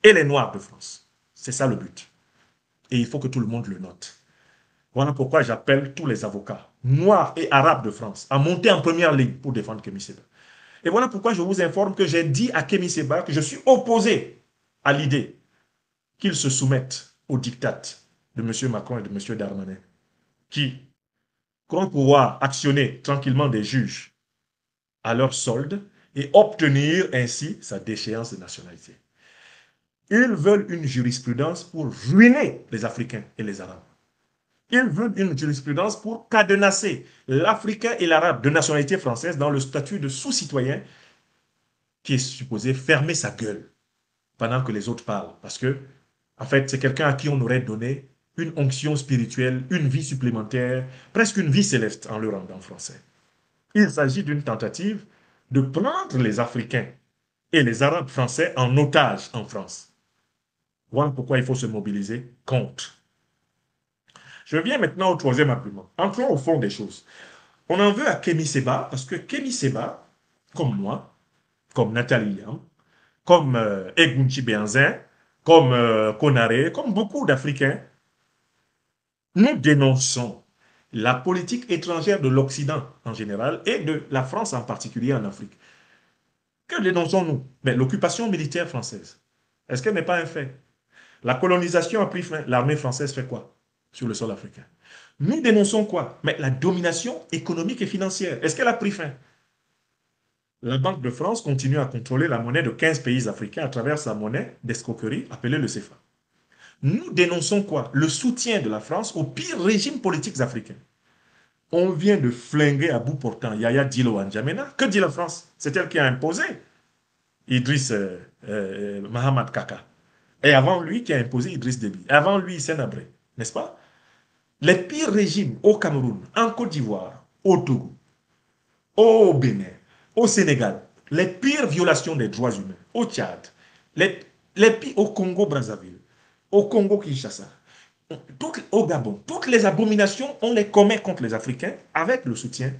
[SPEAKER 1] et les Noirs de France. C'est ça le but. Et il faut que tout le monde le note. Voilà pourquoi j'appelle tous les avocats, noirs et arabes de France, à monter en première ligne pour défendre Kémy Seba. Et voilà pourquoi je vous informe que j'ai dit à Kémy Seba que je suis opposé à l'idée qu'il se soumette au diktat de M. Macron et de M. Darmanin, qui croient pouvoir actionner tranquillement des juges à leur solde et obtenir ainsi sa déchéance de nationalité. Ils veulent une jurisprudence pour ruiner les Africains et les Arabes. Ils veulent une jurisprudence pour cadenasser l'Africain et l'Arabe de nationalité française dans le statut de sous-citoyen qui est supposé fermer sa gueule pendant que les autres parlent. Parce que, en fait, c'est quelqu'un à qui on aurait donné une onction spirituelle, une vie supplémentaire, presque une vie céleste en le rendant français. Il s'agit d'une tentative de prendre les Africains et les Arabes français en otage en France. Voilà pourquoi il faut se mobiliser contre. Je viens maintenant au troisième argument. Entrons au fond des choses. On en veut à Kémy Seba parce que Kémy Seba, comme moi, comme Nathalie Yam, comme euh, Egunchi Benzin, comme euh, comme beaucoup d'Africains, nous dénonçons la politique étrangère de l'Occident en général et de la France en particulier en Afrique. Que dénonçons-nous? Mais l'occupation militaire française. Est-ce qu'elle n'est pas un fait? La colonisation a pris fin. L'armée française fait quoi sur le sol africain? Nous dénonçons quoi? Mais la domination économique et financière. Est-ce qu'elle a pris fin? La Banque de France continue à contrôler la monnaie de 15 pays africains à travers sa monnaie d'escroquerie appelée le CFA. Nous dénonçons quoi? Le soutien de la France aux pires régimes politiques africains. On vient de flinguer à bout portant Yaya Dilo N'Djamena. Que dit la France? C'est elle qui a imposé Idriss euh, euh, Mahamad Kaka. Et avant lui, qui a imposé Idriss Déby. Avant lui, Sénabré. N'est-ce pas? Les pires régimes au Cameroun, en Côte d'Ivoire, au Togo, au Bénin, au Sénégal, les pires violations des droits humains, au Tchad, les, les au Congo-Brazzaville, au Congo-Kinshasa, au Gabon. Toutes les abominations, on les commet contre les Africains avec le soutien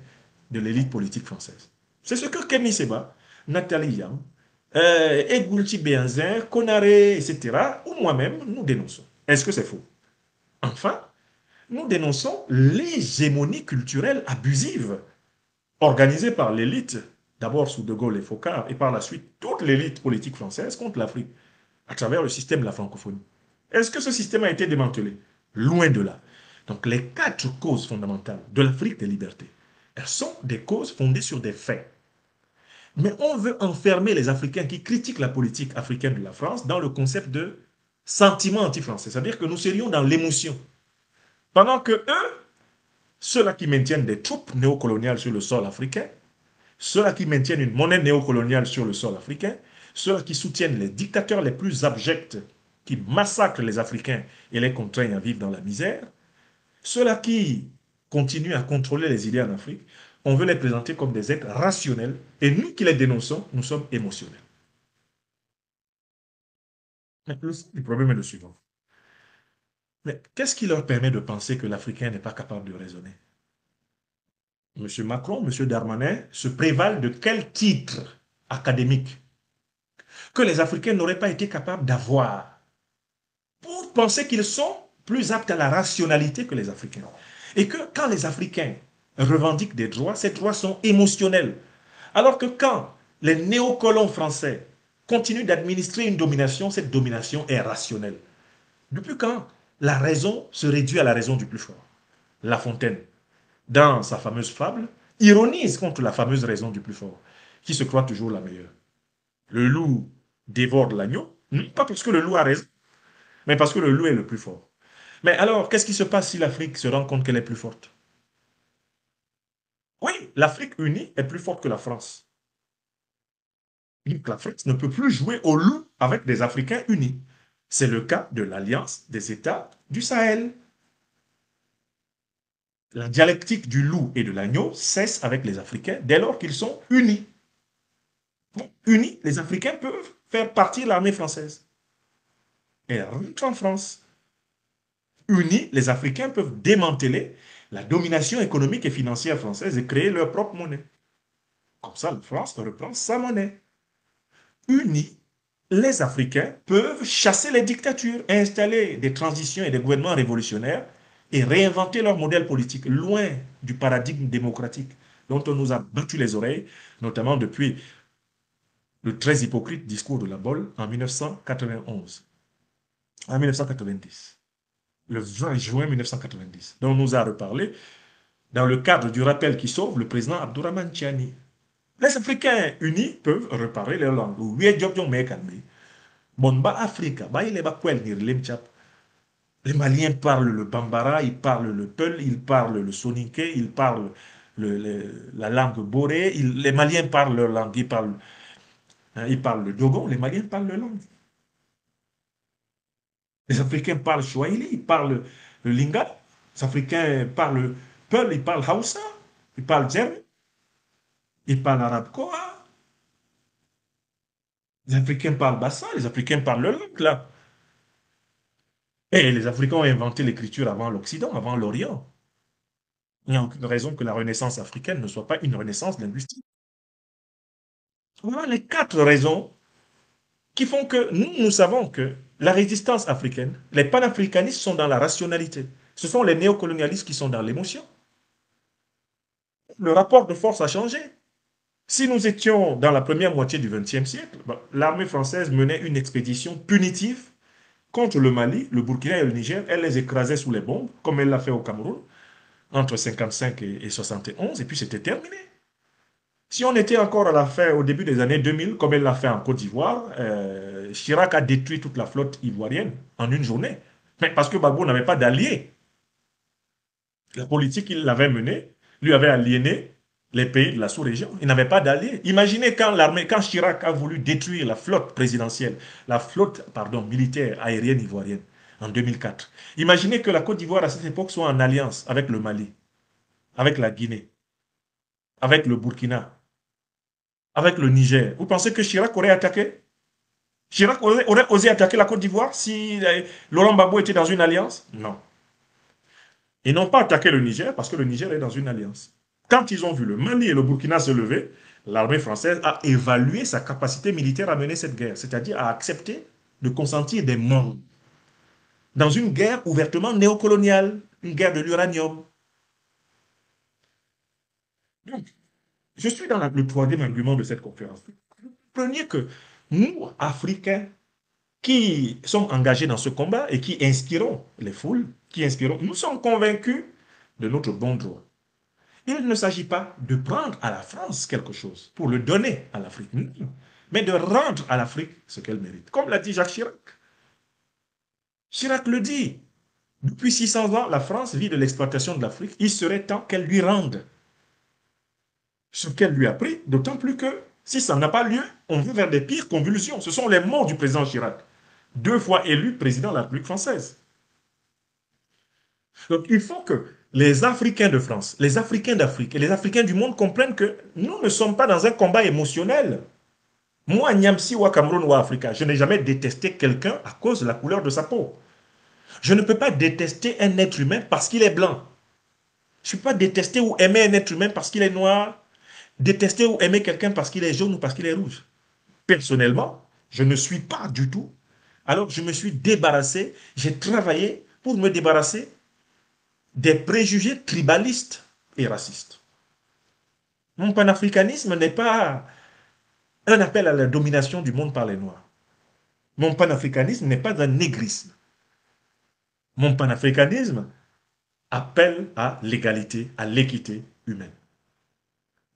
[SPEAKER 1] de l'élite politique française. C'est ce que Kemi Seba, Nathalie Yang, euh, Egulti Benzin, Konare, etc., ou moi-même, nous dénonçons. Est-ce que c'est faux? Enfin, nous dénonçons l'hégémonie culturelle abusive organisée par l'élite, d'abord sous De Gaulle et Focard, et par la suite toute l'élite politique française contre l'Afrique, à travers le système de la francophonie. Est-ce que ce système a été démantelé? Loin de là. Donc les quatre causes fondamentales de l'Afrique des libertés, elles sont des causes fondées sur des faits. Mais on veut enfermer les Africains qui critiquent la politique africaine de la France dans le concept de sentiment anti-français. C'est-à-dire que nous serions dans l'émotion. Pendant que eux, ceux-là qui maintiennent des troupes néocoloniales sur le sol africain, ceux-là qui maintiennent une monnaie néocoloniale sur le sol africain, ceux-là qui soutiennent les dictateurs les plus abjects qui massacrent les Africains et les contraignent à vivre dans la misère, ceux-là qui continuent à contrôler les idées en Afrique, on veut les présenter comme des êtres rationnels, et nous qui les dénonçons, nous sommes émotionnels. Le problème est le suivant. Mais qu'est-ce qui leur permet de penser que l'Africain n'est pas capable de raisonner? M. Macron, M. Darmanin se prévalent de quel titre académique que les Africains n'auraient pas été capables d'avoir pour penser qu'ils sont plus aptes à la rationalité que les Africains. Et que quand les Africains revendiquent des droits, ces droits sont émotionnels. Alors que quand les néocolons français continuent d'administrer une domination, cette domination est rationnelle. Depuis quand la raison se réduit à la raison du plus fort? La Fontaine, dans sa fameuse fable, ironise contre la fameuse raison du plus fort, qui se croit toujours la meilleure. Le loup dévore l'agneau, pas parce que le loup a raison, mais parce que le loup est le plus fort. Mais alors, qu'est-ce qui se passe si l'Afrique se rend compte qu'elle est plus forte? Oui, l'Afrique unie est plus forte que la France. Donc l'Afrique ne peut plus jouer au loup avec des Africains unis. C'est le cas de l'Alliance des États du Sahel. La dialectique du loup et de l'agneau cesse avec les Africains dès lors qu'ils sont unis. unis, les Africains peuvent faire partir l'armée française et rentrer en France unis, les Africains peuvent démanteler la domination économique et financière française et créer leur propre monnaie. Comme ça, la France reprend sa monnaie. Unis, les Africains peuvent chasser les dictatures, installer des transitions et des gouvernements révolutionnaires et réinventer leur modèle politique, loin du paradigme démocratique dont on nous a battu les oreilles, notamment depuis le très hypocrite discours de la Bolle en 1991, en 1990 le 20 juin 1990, dont on nous a reparlé dans le cadre du rappel qui sauve le président Abdourahman Tiani. Les Africains unis peuvent reparler leur langue. Africa, les Maliens parlent le Bambara, ils parlent le Peul, ils parlent le Soninké, ils parlent la langue Boré, les Maliens parlent leur langue, ils parlent, hein, le Dogon, les Maliens parlent leur langue. Les Africains parlent Swahili, ils parlent le Lingala. Les Africains parlent Peul, ils parlent Hausa, ils parlent Djerme, ils parlent arabe Koa. Les Africains parlent Bassa, les Africains parlent le langue là. Et les Africains ont inventé l'écriture avant l'Occident, avant l'Orient. Il n'y a aucune raison que la renaissance africaine ne soit pas une renaissance linguistique. Voilà les quatre raisons qui font que nous, nous savons que la résistance africaine, les panafricanistes sont dans la rationalité. Ce sont les néocolonialistes qui sont dans l'émotion. Le rapport de force a changé. Si nous étions dans la première moitié du XXe siècle, l'armée française menait une expédition punitive contre le Mali, le Burkina et le Niger. Elle les écrasait sous les bombes, comme elle l'a fait au Cameroun, entre 1955 et 1971, et puis c'était terminé. Si on était encore à la fin, au début des années 2000, comme elle l'a fait en Côte d'Ivoire, euh, Chirac a détruit toute la flotte ivoirienne en une journée. Mais parce que Gbagbo n'avait pas d'alliés. La politique qu'il avait menée lui avait aliéné les pays de la sous-région. Il n'avait pas d'alliés. Imaginez quand l'armée, quand Chirac a voulu détruire la flotte présidentielle, la flotte, pardon, militaire aérienne ivoirienne en 2004. Imaginez que la Côte d'Ivoire à cette époque soit en alliance avec le Mali, avec la Guinée, avec le Burkina, avec le Niger. Vous pensez que Chirac aurait attaqué? Chirac aurait, osé attaquer la Côte d'Ivoire si euh, Laurent Gbagbo était dans une alliance? Non. Ils n'ont pas attaqué le Niger parce que le Niger est dans une alliance. Quand ils ont vu le Mali et le Burkina se lever, l'armée française a évalué sa capacité militaire à mener cette guerre, c'est-à-dire à accepter de consentir des morts dans une guerre ouvertement néocoloniale, une guerre de l'uranium. Donc, je suis dans le troisième argument de cette conférence. Prenez que nous, Africains, qui sommes engagés dans ce combat et qui inspirons les foules, qui inspirons, nous sommes convaincus de notre bon droit. Il ne s'agit pas de prendre à la France quelque chose pour le donner à l'Afrique, mais de rendre à l'Afrique ce qu'elle mérite. Comme l'a dit Jacques Chirac. Chirac le dit. Depuis 600 ans, la France vit de l'exploitation de l'Afrique. Il serait temps qu'elle lui rende ce qu'elle lui a pris, d'autant plus que si ça n'a pas lieu, on veut vers des pires convulsions. Ce sont les mots du président Chirac, deux fois élu président de la République française. Donc il faut que les Africains de France, les Africains d'Afrique et les Africains du monde comprennent que nous ne sommes pas dans un combat émotionnel. Moi, Niamsi ou Cameroun ou Africa, je n'ai jamais détesté quelqu'un à cause de la couleur de sa peau. Je ne peux pas détester un être humain parce qu'il est blanc. Je ne peux pas détester ou aimer un être humain parce qu'il est noir, détester ou aimer quelqu'un parce qu'il est jaune ou parce qu'il est rouge. Personnellement, je ne suis pas du tout. Alors, je me suis débarrassé, j'ai travaillé pour me débarrasser des préjugés tribalistes et racistes. Mon panafricanisme n'est pas un appel à la domination du monde par les Noirs. Mon panafricanisme n'est pas un négrisme. Mon panafricanisme appelle à l'égalité, à l'équité humaine.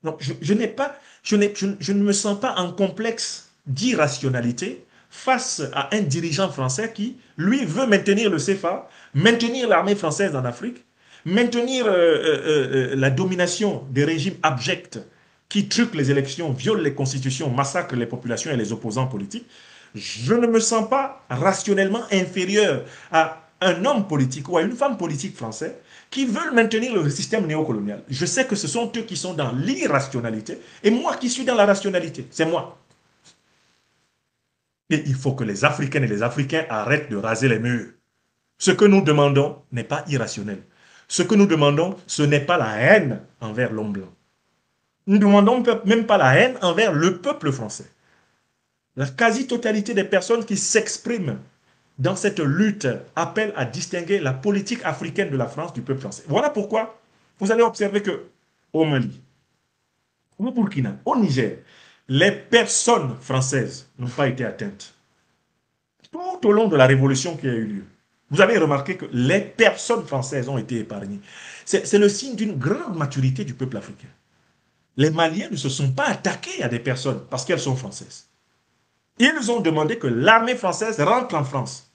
[SPEAKER 1] Donc, je, je ne me sens pas en complexe d'irrationalité face à un dirigeant français qui, lui, veut maintenir le CFA, maintenir l'armée française en Afrique, maintenir euh, euh, euh, la domination des régimes abjects qui truquent les élections, violent les constitutions, massacrent les populations et les opposants politiques, je ne me sens pas rationnellement inférieur à un homme politique ou à une femme politique française qui veulent maintenir le système néocolonial. Je sais que ce sont eux qui sont dans l'irrationalité et moi qui suis dans la rationalité. C'est moi. Et il faut que les Africaines et les Africains arrêtent de raser les murs. Ce que nous demandons n'est pas irrationnel. Ce que nous demandons, ce n'est pas la haine envers l'homme blanc. Nous ne demandons même pas la haine envers le peuple français. La quasi-totalité des personnes qui s'expriment dans cette lutte appellent à distinguer la politique africaine de la France du peuple français. Voilà pourquoi vous allez observer que au Mali, au Burkina, au Niger, les personnes françaises n'ont pas été atteintes. Tout au long de la révolution qui a eu lieu, vous avez remarqué que les personnes françaises ont été épargnées. C'est le signe d'une grande maturité du peuple africain. Les Maliens ne se sont pas attaqués à des personnes parce qu'elles sont françaises. Ils ont demandé que l'armée française rentre en France.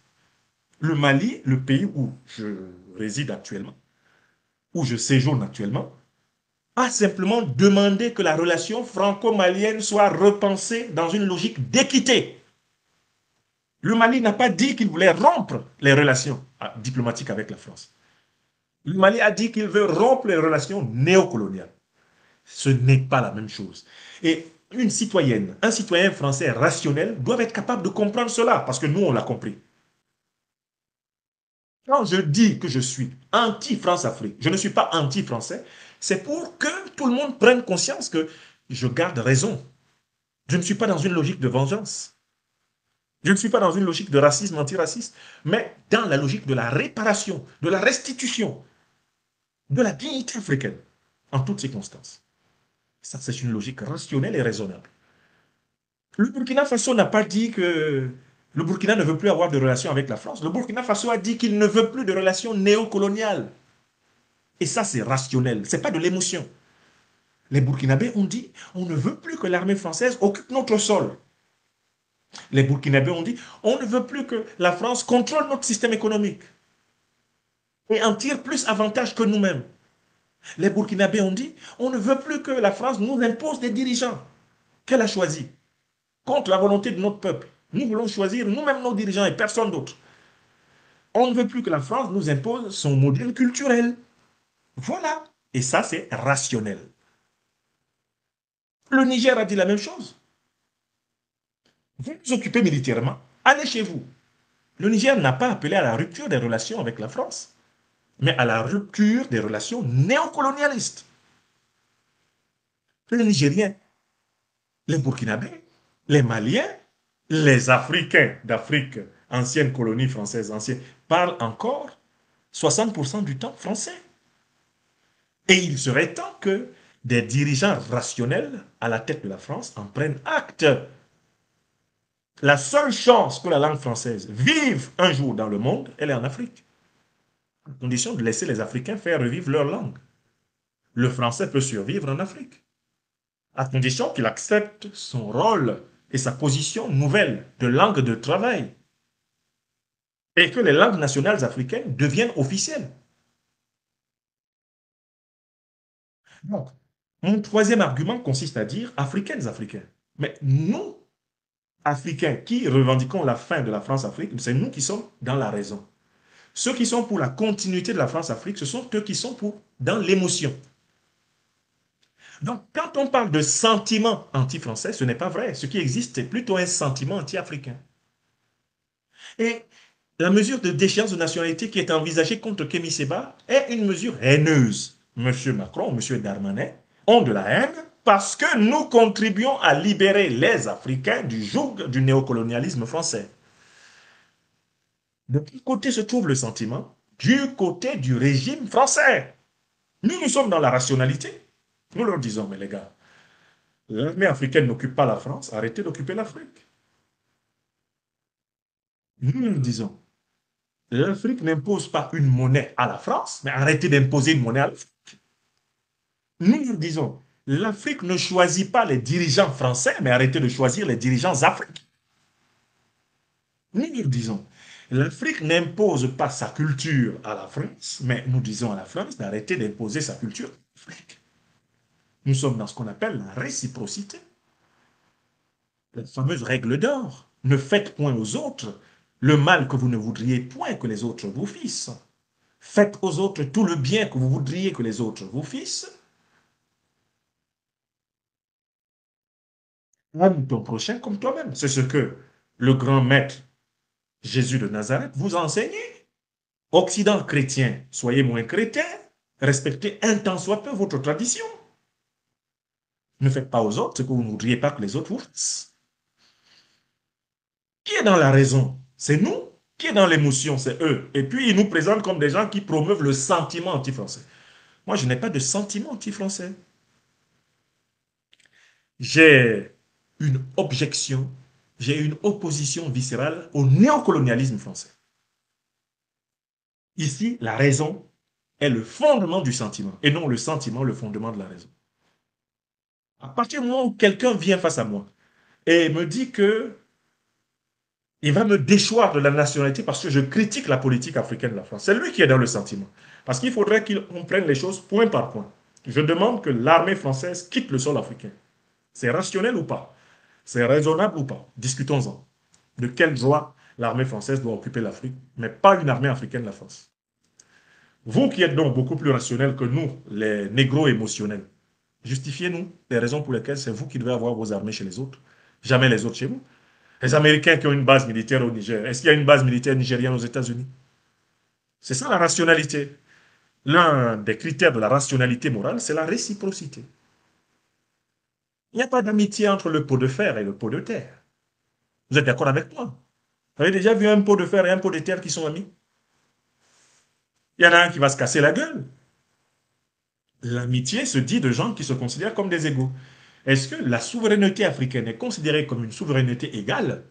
[SPEAKER 1] Le Mali, le pays où je réside actuellement, où je séjourne actuellement, a simplement demandé que la relation franco-malienne soit repensée dans une logique d'équité. Le Mali n'a pas dit qu'il voulait rompre les relations ah, diplomatiques avec la France. Le Mali a dit qu'il veut rompre les relations néocoloniales. Ce n'est pas la même chose. Et une citoyenne, un citoyen français rationnel doivent être capable de comprendre cela, parce que nous, on l'a compris. Quand je dis que je suis anti-France-Afrique, je ne suis pas anti-français, c'est pour que tout le monde prenne conscience que je garde raison. Je ne suis pas dans une logique de vengeance. Je ne suis pas dans une logique de racisme antiraciste, mais dans la logique de la réparation, de la restitution, de la dignité africaine, en toutes circonstances. Ça, c'est une logique rationnelle et raisonnable. Le Burkina Faso n'a pas dit que le Burkina ne veut plus avoir de relations avec la France. Le Burkina Faso a dit qu'il ne veut plus de relations néocoloniales. Et ça, c'est rationnel, ce n'est pas de l'émotion. Les Burkinabés ont dit, on ne veut plus que l'armée française occupe notre sol. Les Burkinabés ont dit, on ne veut plus que la France contrôle notre système économique et en tire plus avantage que nous-mêmes. Les Burkinabés ont dit, on ne veut plus que la France nous impose des dirigeants qu'elle a choisis contre la volonté de notre peuple. Nous voulons choisir nous-mêmes nos dirigeants et personne d'autre. On ne veut plus que la France nous impose son modèle culturel. Voilà. Et ça, c'est rationnel. Le Niger a dit la même chose. Vous vous occupez militairement, allez chez vous. Le Niger n'a pas appelé à la rupture des relations avec la France, mais à la rupture des relations néocolonialistes. Les Nigériens, les Burkinabés, les Maliens, les Africains d'Afrique, ancienne colonie française, ancienne, parlent encore 60% du temps français. Et il serait temps que des dirigeants rationnels à la tête de la France en prennent acte. La seule chance que la langue française vive un jour dans le monde, elle est en Afrique. À condition de laisser les Africains faire revivre leur langue. Le français peut survivre en Afrique. À condition qu'il accepte son rôle et sa position nouvelle de langue de travail. Et que les langues nationales africaines deviennent officielles. Donc, mon troisième argument consiste à dire africaines, africains. Mais nous, Africains, qui revendiquons la fin de la France-Afrique, c'est nous qui sommes dans la raison. Ceux qui sont pour la continuité de la France-Afrique, ce sont eux qui sont pour dans l'émotion. Donc, quand on parle de sentiment anti-français, ce n'est pas vrai. Ce qui existe, c'est plutôt un sentiment anti-africain. Et la mesure de déchéance de nationalité qui est envisagée contre Kémy Seba est une mesure haineuse. Monsieur Macron, Monsieur Darmanin ont de la haine parce que nous contribuons à libérer les Africains du joug du néocolonialisme français. De quel côté se trouve le sentiment Du côté du régime français? Nous, nous sommes dans la rationalité. Nous leur disons, mais les gars, l'armée africaine n'occupe pas la France, arrêtez d'occuper l'Afrique. Nous leur disons, l'Afrique n'impose pas une monnaie à la France, mais arrêtez d'imposer une monnaie à l'Afrique. Nous leur disons, l'Afrique ne choisit pas les dirigeants français, mais arrêtez de choisir les dirigeants africains. Nous disons, l'Afrique n'impose pas sa culture à la France, mais nous disons à la France d'arrêter d'imposer sa culture à l'Afrique. Nous sommes dans ce qu'on appelle la réciprocité. La fameuse règle d'or. Ne faites point aux autres le mal que vous ne voudriez point que les autres vous fissent. Faites aux autres tout le bien que vous voudriez que les autres vous fissent. Aime ton prochain comme toi-même. C'est ce que le grand maître Jésus de Nazareth vous enseigne. Occident chrétien, soyez moins chrétien, respectez un temps soit peu votre tradition. Ne faites pas aux autres ce que vous ne voudriez pas que les autres vous fassent. Qui est dans la raison? C'est nous. Qui est dans l'émotion? C'est eux. Et puis, ils nous présentent comme des gens qui promeuvent le sentiment anti-français. Moi, je n'ai pas de sentiment anti-français. J'ai une objection, j'ai une opposition viscérale au néocolonialisme français. Ici, la raison est le fondement du sentiment, et non le sentiment le fondement de la raison. À partir du moment où quelqu'un vient face à moi et me dit que il va me déchoir de la nationalité parce que je critique la politique africaine de la France. C'est lui qui est dans le sentiment. Parce qu'il faudrait qu'on prenne les choses point par point. Je demande que l'armée française quitte le sol africain. C'est rationnel ou pas? C'est raisonnable ou pas? Discutons-en. De quel droit l'armée française doit occuper l'Afrique, mais pas une armée africaine la France. Vous qui êtes donc beaucoup plus rationnel que nous, les négros émotionnels, Justifiez-nous les raisons pour lesquelles c'est vous qui devez avoir vos armées chez les autres, jamais les autres chez vous. Les Américains qui ont une base militaire au Niger, est-ce qu'il y a une base militaire nigérienne aux États-Unis? C'est ça la rationalité. L'un des critères de la rationalité morale, c'est la réciprocité. Il n'y a pas d'amitié entre le pot de fer et le pot de terre. Vous êtes d'accord avec moi? Vous avez déjà vu un pot de fer et un pot de terre qui sont amis? Il y en a un qui va se casser la gueule. L'amitié se dit de gens qui se considèrent comme des égaux. Est-ce que la souveraineté africaine est considérée comme une souveraineté égale?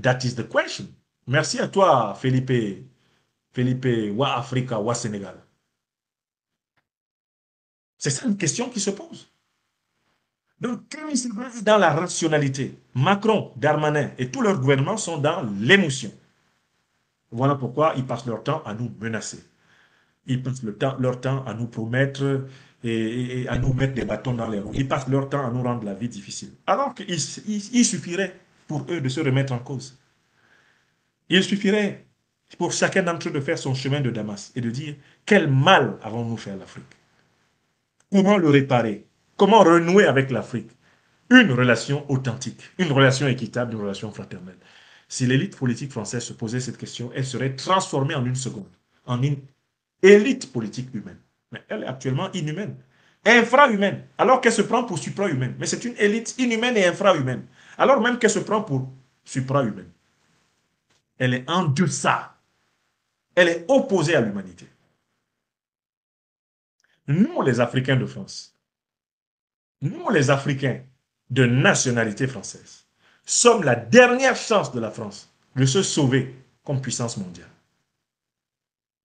[SPEAKER 1] That is the question. Merci à toi, Felipe, Felipe, wa Africa, wa Sénégal. C'est ça une question qui se pose. Donc, quand ils se dans la rationalité, Macron, Darmanin et tout leur gouvernement sont dans l'émotion. Voilà pourquoi ils passent leur temps à nous menacer. Ils passent le temps, leur temps à nous promettre et, à nous mettre des bâtons dans les roues. Ils passent leur temps à nous rendre la vie difficile. Alors qu'il il, suffirait pour eux de se remettre en cause. Il suffirait pour chacun d'entre eux de faire son chemin de Damas et de dire quel mal avons-nous fait à l'Afrique? Comment le réparer? Comment renouer avec l'Afrique? Une relation authentique, une relation équitable, une relation fraternelle. Si l'élite politique française se posait cette question, elle serait transformée en une seconde, en une élite politique humaine. Mais elle est actuellement inhumaine, infra-humaine, alors qu'elle se prend pour supra-humaine. Mais c'est une élite inhumaine et infra-humaine, alors même qu'elle se prend pour supra-humaine. Elle est en deçà. Elle est opposée à l'humanité. Nous, les Africains de France, nous, les Africains de nationalité française, sommes la dernière chance de la France de se sauver comme puissance mondiale.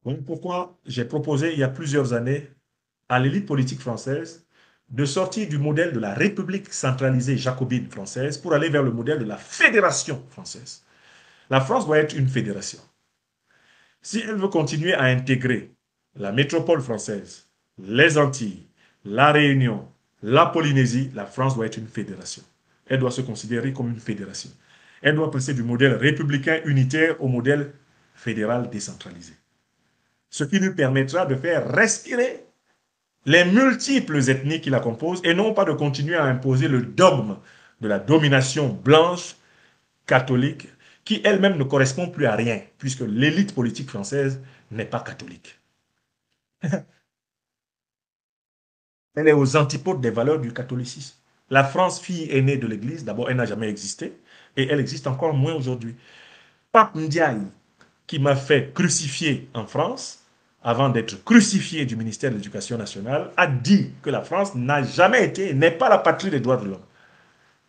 [SPEAKER 1] Voilà pourquoi j'ai proposé il y a plusieurs années à l'élite politique française de sortir du modèle de la République centralisée jacobine française pour aller vers le modèle de la fédération française. La France doit être une fédération. Si elle veut continuer à intégrer la métropole française, les Antilles, la Réunion, la Polynésie, la France doit être une fédération. Elle doit se considérer comme une fédération. Elle doit passer du modèle républicain unitaire au modèle fédéral décentralisé ce qui lui permettra de faire respirer les multiples ethnies qui la composent et non pas de continuer à imposer le dogme de la domination blanche, catholique, qui elle-même ne correspond plus à rien, puisque l'élite politique française n'est pas catholique. Elle est aux antipodes des valeurs du catholicisme. La France, fille aînée de l'Église, d'abord, elle n'a jamais existé, et elle existe encore moins aujourd'hui. Pape Ndiaye, qui m'a fait crucifier en France, avant d'être crucifié du ministère de l'Éducation nationale, a dit que la France n'a jamais été, n'est pas la patrie des droits de l'homme.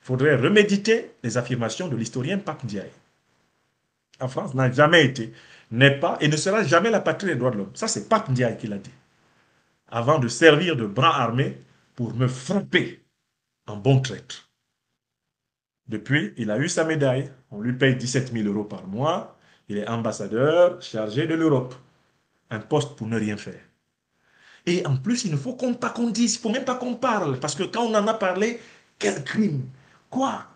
[SPEAKER 1] Il faudrait reméditer les affirmations de l'historien Pape Ndiaye. La France n'a jamais été, n'est pas et ne sera jamais la patrie des droits de l'homme. Ça, c'est Pape Ndiaye qui l'a dit. Avant de servir de bras armé pour me frapper en bon traître. Depuis, il a eu sa médaille. On lui paye 17 000 euros par mois. Il est ambassadeur chargé de l'Europe. Un poste pour ne rien faire. Et en plus, il ne faut pas qu'on dise, il ne faut même pas qu'on parle. Parce que quand on en a parlé, quel crime Quoi?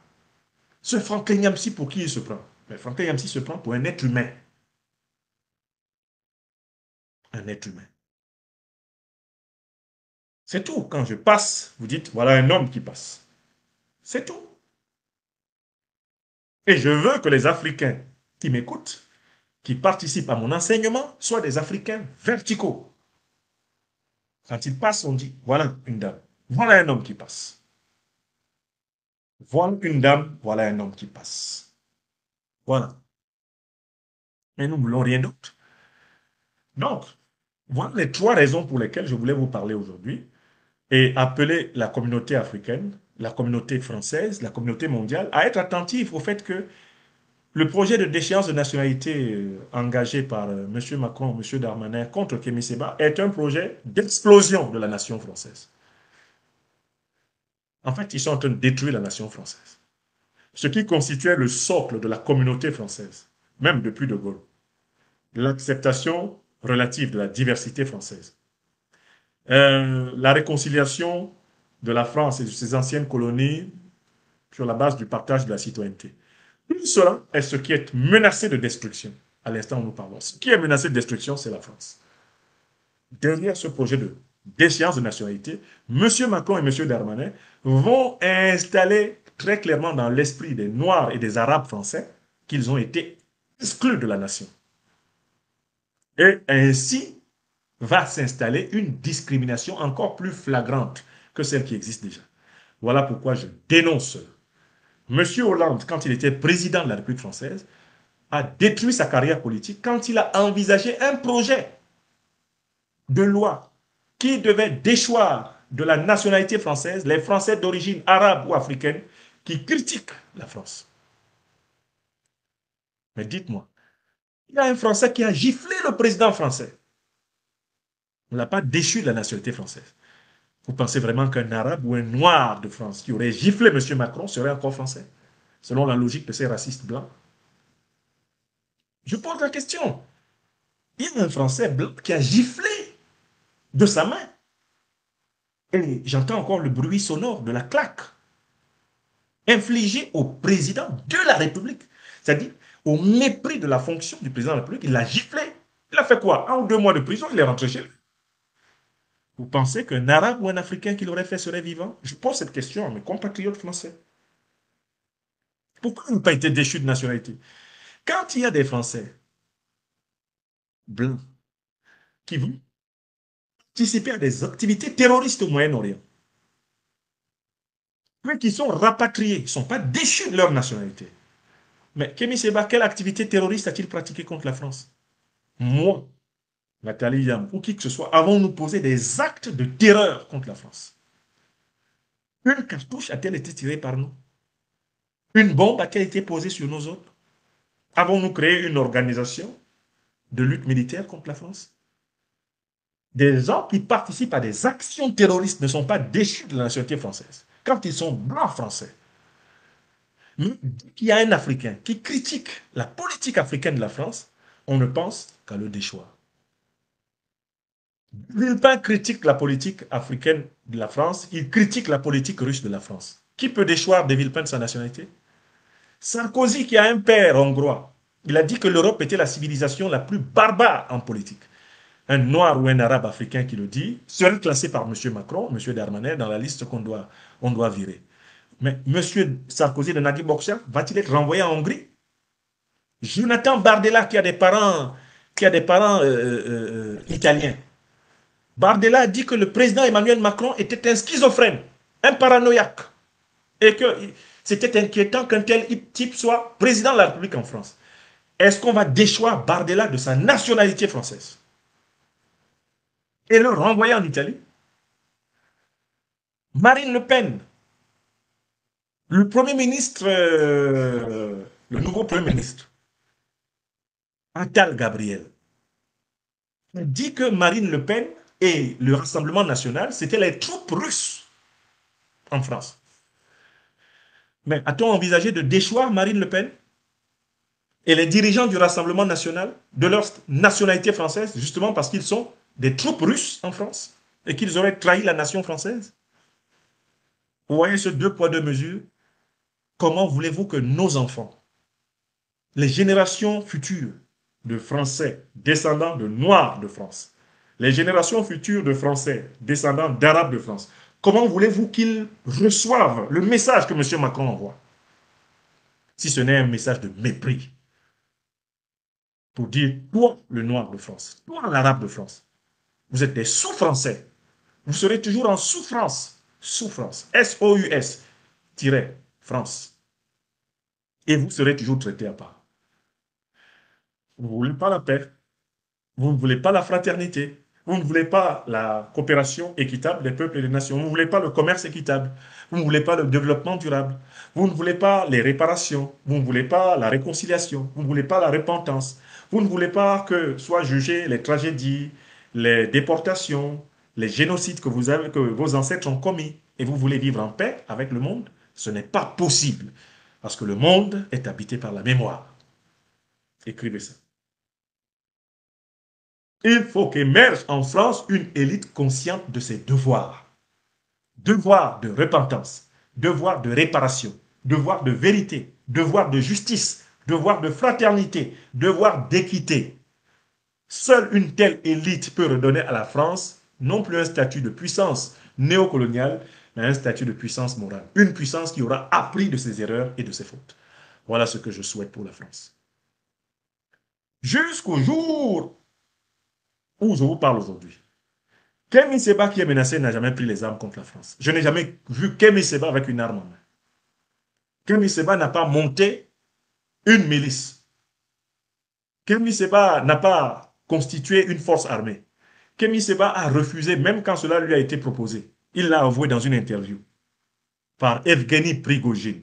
[SPEAKER 1] Ce Franck Yamsi, pour qui il se prend? Mais Franck Yamsi se prend pour un être humain. Un être humain. C'est tout. Quand je passe, vous dites, voilà un homme qui passe. C'est tout. Et je veux que les Africains qui m'écoutent, qui participent à mon enseignement, soient des Africains verticaux. Quand ils passent, on dit, voilà une dame, voilà un homme qui passe. Voilà une dame, voilà un homme qui passe. Voilà. Mais nous ne voulons rien d'autre. Donc, voilà les trois raisons pour lesquelles je voulais vous parler aujourd'hui et appeler la communauté africaine, la communauté française, la communauté mondiale à être attentive au fait que le projet de déchéance de nationalité euh, engagé par euh, M. Macron, M. Darmanin contre Kémy Seba est un projet d'explosion de la nation française. En fait, ils sont en train de détruire la nation française. Ce qui constituait le socle de la communauté française, même depuis De Gaulle. L'acceptation relative de la diversité française. Euh, la réconciliation de la France et de ses anciennes colonies sur la base du partage de la citoyenneté. Tout cela est ce qui est menacé de destruction à l'instant où nous parlons. Ce qui est menacé de destruction, c'est la France. Derrière ce projet de déchéance de nationalité, M. Macron et M. Darmanin vont installer très clairement dans l'esprit des Noirs et des Arabes français qu'ils ont été exclus de la nation. Et ainsi va s'installer une discrimination encore plus flagrante que celle qui existe déjà. Voilà pourquoi je dénonce. M. Hollande, quand il était président de la République française, a détruit sa carrière politique quand il a envisagé un projet de loi qui devait déchoir de la nationalité française les Français d'origine arabe ou africaine qui critiquent la France. Mais dites-moi, il y a un Français qui a giflé le président français. On n'a pas déchu de la nationalité française. Vous pensez vraiment qu'un arabe ou un noir de France qui aurait giflé M. Macron serait encore français Selon la logique de ces racistes blancs? Je pose la question. Il y a un Français blanc qui a giflé de sa main. Et j'entends encore le bruit sonore de la claque infligée au président de la République. C'est-à-dire, au mépris de la fonction du président de la République, il l'a giflé. Il a fait quoi? Un ou deux mois de prison, il est rentré chez lui. Vous pensez qu'un arabe ou un africain qui l'aurait fait serait vivant? Je pose cette question à mes compatriotes français. Pourquoi n'ont pas été déchus de nationalité? Quand il y a des Français blancs qui vont participer à des activités terroristes au Moyen-Orient, qui sont rapatriés, ne sont pas déchus de leur nationalité. Mais Kémy Seba, quelle activité terroriste a-t-il pratiqué contre la France? Moi, Nathalie Yam ou qui que ce soit, avons-nous posé des actes de terreur contre la France? Une cartouche a-t-elle été tirée par nous? Une bombe a-t-elle été posée sur nos autres? Avons-nous créé une organisation de lutte militaire contre la France? Des gens qui participent à des actions terroristes ne sont pas déchus de la nationalité française quand ils sont blancs français. Qu'il y a un Africain qui critique la politique africaine de la France, on ne pense qu'à le déchoir. Villepin critique la politique africaine de la France, il critique la politique russe de la France. Qui peut déchoir de Villepin de sa nationalité? Sarkozy, qui a un père hongrois, il a dit que l'Europe était la civilisation la plus barbare en politique. Un noir ou un arabe africain qui le dit serait classé par M. Macron, M. Darmanin, dans la liste qu'on doit, on doit virer. Mais M. Sarkozy de Nagui Boxer va-t-il être renvoyé en Hongrie? Jonathan Bardella, qui a des parents, qui a des parents euh, euh, euh, italiens, Bardella a dit que le président Emmanuel Macron était un schizophrène, un paranoïaque, et que c'était inquiétant qu'un tel type soit président de la République en France. Est-ce qu'on va déchoir Bardella de sa nationalité française et le renvoyer en Italie? Marine Le Pen, le Premier ministre, le nouveau Premier ministre, Attal Gabriel, dit que Marine Le Pen et le Rassemblement national, c'était les troupes russes en France. Mais a-t-on envisagé de déchoir Marine Le Pen et les dirigeants du Rassemblement national de leur nationalité française, justement parce qu'ils sont des troupes russes en France et qu'ils auraient trahi la nation française? Vous voyez ce deux poids, deux mesures Comment voulez-vous que nos enfants, les générations futures, de Français descendants de Noirs de France, les générations futures de Français descendants d'Arabes de France, comment voulez-vous qu'ils reçoivent le message que M. Macron envoie? Si ce n'est un message de mépris pour dire, toi, le Noir de France, toi, l'Arabe de France, vous êtes des sous-Français. Vous serez toujours en souffrance. Souffrance. S-O-U-S, France. Et vous serez toujours traité à part. Vous ne voulez pas la paix. Vous ne voulez pas la fraternité. Vous ne voulez pas la coopération équitable des peuples et des nations. Vous ne voulez pas le commerce équitable. Vous ne voulez pas le développement durable. Vous ne voulez pas les réparations. Vous ne voulez pas la réconciliation. Vous ne voulez pas la repentance. Vous ne voulez pas que soient jugées les tragédies, les déportations, les génocides que, vous avez, que vos ancêtres ont commis. Et vous voulez vivre en paix avec le monde? Ce n'est pas possible. Parce que le monde est habité par la mémoire. Écrivez ça. Il faut qu'émerge en France une élite consciente de ses devoirs. Devoir de repentance, devoir de réparation, devoir de vérité, devoir de justice, devoir de fraternité, devoir d'équité. Seule une telle élite peut redonner à la France non plus un statut de puissance néocoloniale, mais un statut de puissance morale. Une puissance qui aura appris de ses erreurs et de ses fautes. Voilà ce que je souhaite pour la France. Jusqu'au jour où je vous parle aujourd'hui? Kemi Seba qui est menacé n'a jamais pris les armes contre la France. Je n'ai jamais vu Kemi Seba avec une arme en main. Kemi Seba n'a pas monté une milice. Kemi Seba n'a pas constitué une force armée. Kemi Seba a refusé, même quand cela lui a été proposé. Il l'a avoué dans une interview par Evgeny Prigogine,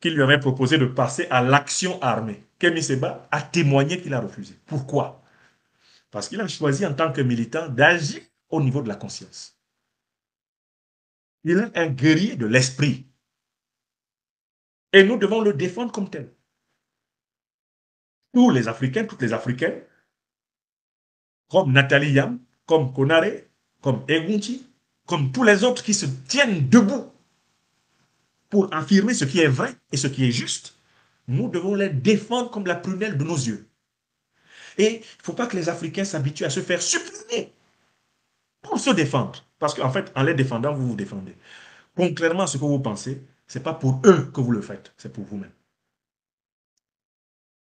[SPEAKER 1] qui lui avait proposé de passer à l'action armée. Kemi Seba a témoigné qu'il a refusé. Pourquoi? Parce qu'il a choisi en tant que militant d'agir au niveau de la conscience. Il est un guerrier de l'esprit. Et nous devons le défendre comme tel. Tous les Africains, toutes les Africaines, comme Nathalie Yam, comme Konare, comme Egunti, comme tous les autres qui se tiennent debout pour affirmer ce qui est vrai et ce qui est juste, nous devons les défendre comme la prunelle de nos yeux. Et il ne faut pas que les Africains s'habituent à se faire supprimer pour se défendre. Parce qu'en fait, en les défendant, vous vous défendez. Contrairement à ce que vous pensez, ce n'est pas pour eux que vous le faites, c'est pour vous-même.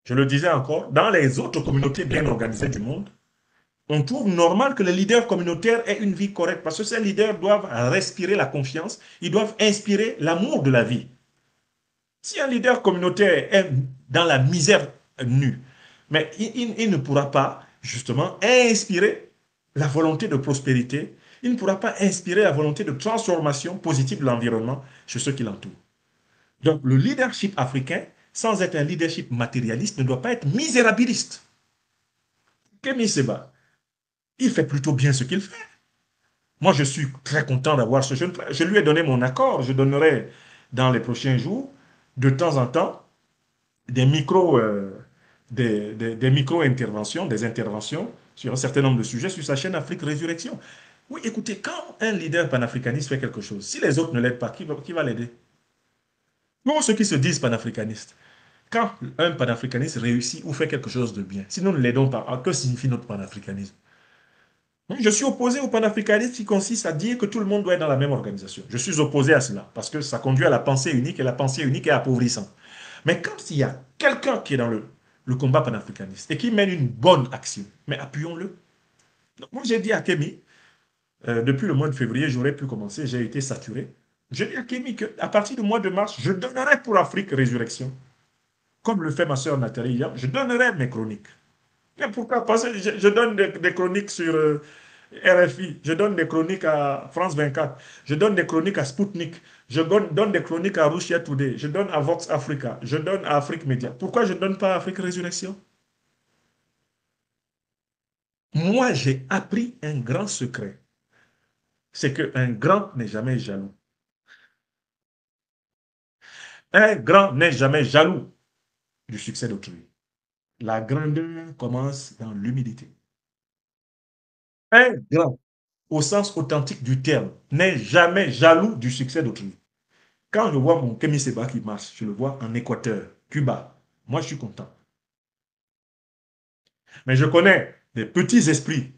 [SPEAKER 1] Je le disais encore, dans les autres communautés bien organisées du monde, on trouve normal que les leaders communautaires aient une vie correcte parce que ces leaders doivent respirer la confiance, ils doivent inspirer l'amour de la vie. Si un leader communautaire est dans la misère nue, mais il, ne pourra pas, justement, inspirer la volonté de prospérité. Il ne pourra pas inspirer la volonté de transformation positive de l'environnement chez ceux qui l'entourent. Donc, le leadership africain, sans être un leadership matérialiste, ne doit pas être misérabiliste. Kémy Seba, il fait plutôt bien ce qu'il fait. Moi, je suis très content d'avoir ce jeune frère. Je lui ai donné mon accord. Je donnerai dans les prochains jours, de temps en temps, des micros euh, des, micro-interventions, des interventions sur un certain nombre de sujets sur sa chaîne Afrique Résurrection. Oui, écoutez, quand un leader panafricaniste fait quelque chose, si les autres ne l'aident pas, qui va, qui va l'aider? Pour ceux qui se disent panafricanistes, quand un panafricaniste réussit ou fait quelque chose de bien, si nous ne l'aidons pas, que signifie notre panafricanisme? Je suis opposé au panafricanisme qui consiste à dire que tout le monde doit être dans la même organisation. Je suis opposé à cela, parce que ça conduit à la pensée unique, et la pensée unique est appauvrissante. Mais quand il y a quelqu'un qui est dans le le combat panafricaniste et qui mène une bonne action. Mais appuyons-le. Moi, j'ai dit à Kémy, euh, depuis le mois de février, j'aurais pu commencer, j'ai été saturé. J'ai dit à Kémy qu'à partir du mois de mars, je donnerai pour Afrique Résurrection. Comme le fait ma soeur Nathalie hier, je donnerai mes chroniques. Mais pourquoi Parce que je, donne des, chroniques sur euh, RFI, je donne des chroniques à France 24, je donne des chroniques à Sputnik, je donne, des chroniques à Russia Today, je donne à Vox Africa, je donne à Afrique Média. Pourquoi je ne donne pas à Afrique Résurrection? Moi, j'ai appris un grand secret. C'est qu'un grand n'est jamais jaloux. Un grand n'est jamais jaloux du succès d'autrui. La grandeur commence dans l'humilité. Un grand, au sens authentique du terme, n'est jamais jaloux du succès d'autrui. Quand je vois mon Kémy Seba qui marche, je le vois en Équateur, Cuba, moi je suis content. Mais je connais des petits esprits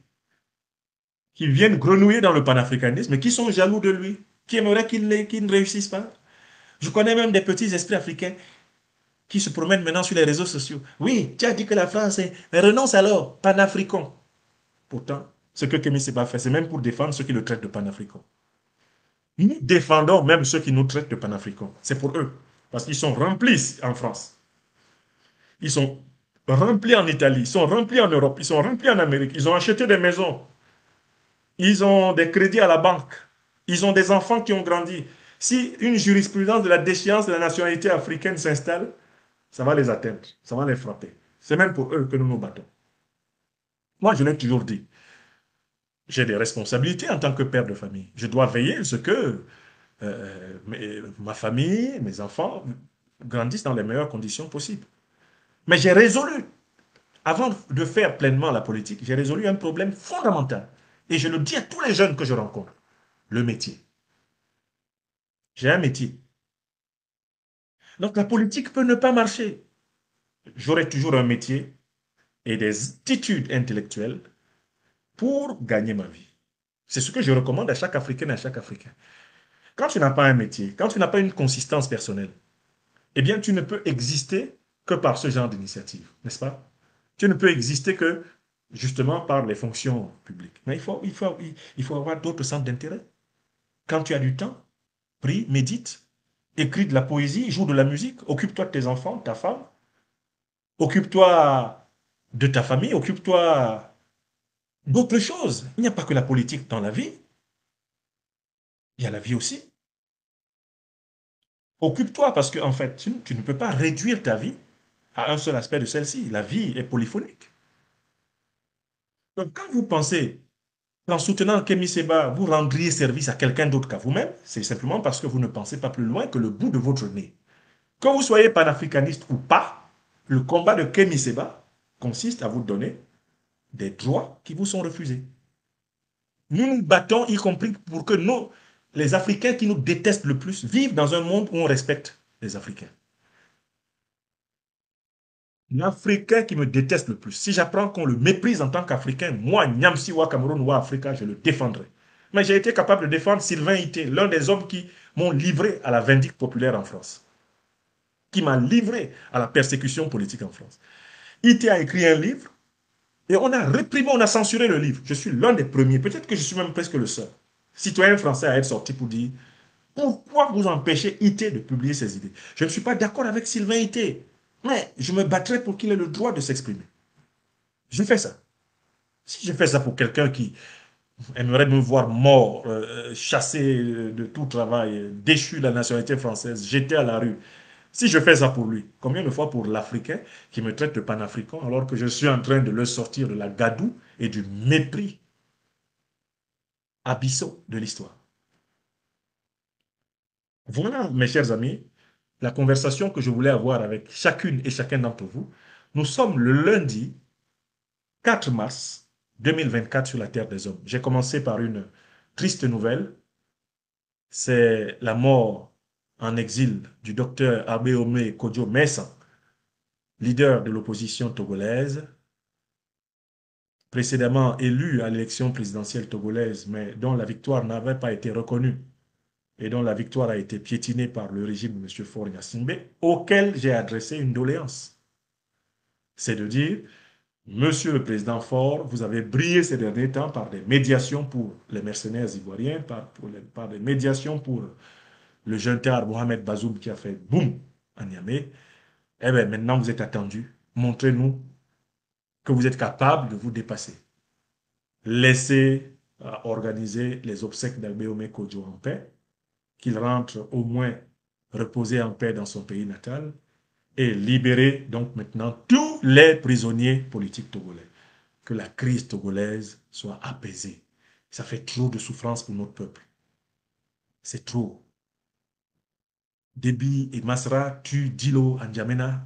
[SPEAKER 1] qui viennent grenouiller dans le panafricanisme et qui sont jaloux de lui, qui aimeraient qu'il ne réussisse pas. Je connais même des petits esprits africains qui se promènent maintenant sur les réseaux sociaux. Oui, tu as dit que la France est... Mais renonce alors, panafricain. Pourtant, ce que Kémy Seba fait, c'est même pour défendre ceux qui le traitent de panafricain. Nous défendons même ceux qui nous traitent de panafricains. C'est pour eux. Parce qu'ils sont remplis en France. Ils sont remplis en Italie, ils sont remplis en Europe, ils sont remplis en Amérique. Ils ont acheté des maisons. Ils ont des crédits à la banque. Ils ont des enfants qui ont grandi. Si une jurisprudence de la déchéance de la nationalité africaine s'installe, ça va les atteindre, ça va les frapper. C'est même pour eux que nous nous battons. Moi, je l'ai toujours dit. J'ai des responsabilités en tant que père de famille. Je dois veiller à ce que euh, ma famille, mes enfants grandissent dans les meilleures conditions possibles. Mais j'ai résolu, avant de faire pleinement la politique, j'ai résolu un problème fondamental. Et je le dis à tous les jeunes que je rencontre. Le métier. J'ai un métier. Donc la politique peut ne pas marcher. J'aurai toujours un métier et des attitudes intellectuelles pour gagner ma vie. C'est ce que je recommande à chaque Africain et à chaque Africain. Quand tu n'as pas un métier, quand tu n'as pas une consistance personnelle, eh bien, tu ne peux exister que par ce genre d'initiative, n'est-ce pas? Tu ne peux exister que justement par les fonctions publiques. Mais il faut, il faut, il faut avoir d'autres centres d'intérêt. Quand tu as du temps, prie, médite, écris de la poésie, joue de la musique, occupe-toi de tes enfants, ta femme, occupe-toi de ta famille, occupe-toi d'autres choses. Il n'y a pas que la politique dans la vie. Il y a la vie aussi. Occupe-toi parce que, en fait, tu, ne peux pas réduire ta vie à un seul aspect de celle-ci. La vie est polyphonique. Donc, quand vous pensez qu'en soutenant Kémy Seba, vous rendriez service à quelqu'un d'autre qu'à vous-même, c'est simplement parce que vous ne pensez pas plus loin que le bout de votre nez. Que vous soyez panafricaniste ou pas, le combat de Kémy Seba consiste à vous donner des droits qui vous sont refusés. Nous nous battons, y compris pour que nous, les Africains qui nous détestent le plus, vivent dans un monde où on respecte les Africains. L'Africain qui me déteste le plus, si j'apprends qu'on le méprise en tant qu'Africain, moi, Nyamsi ou Cameroun ou Africa, je le défendrai. Mais j'ai été capable de défendre Sylvain Ité, l'un des hommes qui m'ont livré à la vindicte populaire en France, qui m'a livré à la persécution politique en France. Ité a écrit un livre et on a réprimé, on a censuré le livre. Je suis l'un des premiers, peut-être que je suis même presque le seul, citoyen français à être sorti pour dire pourquoi vous empêchez IT de publier ses idées? Je ne suis pas d'accord avec Sylvain IT, mais je me battrai pour qu'il ait le droit de s'exprimer. Je fais ça. Si je fais ça pour quelqu'un qui aimerait me voir mort, euh, chassé de tout travail, déchu de la nationalité française, jeté à la rue, si je fais ça pour lui, combien de fois pour l'Africain qui me traite de panafricain alors que je suis en train de le sortir de la gadoue et du mépris abyssaux de l'histoire? Voilà, mes chers amis, la conversation que je voulais avoir avec chacune et chacun d'entre vous. Nous sommes le lundi 4 mars 2024 sur la Terre des Hommes. J'ai commencé par une triste nouvelle. C'est la mort en exil du docteur Abeome Kodjo Messa, leader de l'opposition togolaise, précédemment élu à l'élection présidentielle togolaise, mais dont la victoire n'avait pas été reconnue et dont la victoire a été piétinée par le régime de M. Faure auquel j'ai adressé une doléance. C'est de dire, Monsieur le Président Fort, vous avez brillé ces derniers temps par des médiations pour les mercenaires ivoiriens, par des médiations pour le jeune tard Mohamed Bazoum qui a fait boum à Niamey. Eh bien, maintenant, vous êtes attendu. Montrez-nous que vous êtes capable de vous dépasser. Laissez euh, organiser les obsèques d'Albéomé Kodjo en paix, qu'il rentre au moins reposer en paix dans son pays natal et libérer donc maintenant tous les prisonniers politiques togolais. Que la crise togolaise soit apaisée. Ça fait trop de souffrance pour notre peuple. C'est trop. Déby et Masra tuent Dilo N'Djamena,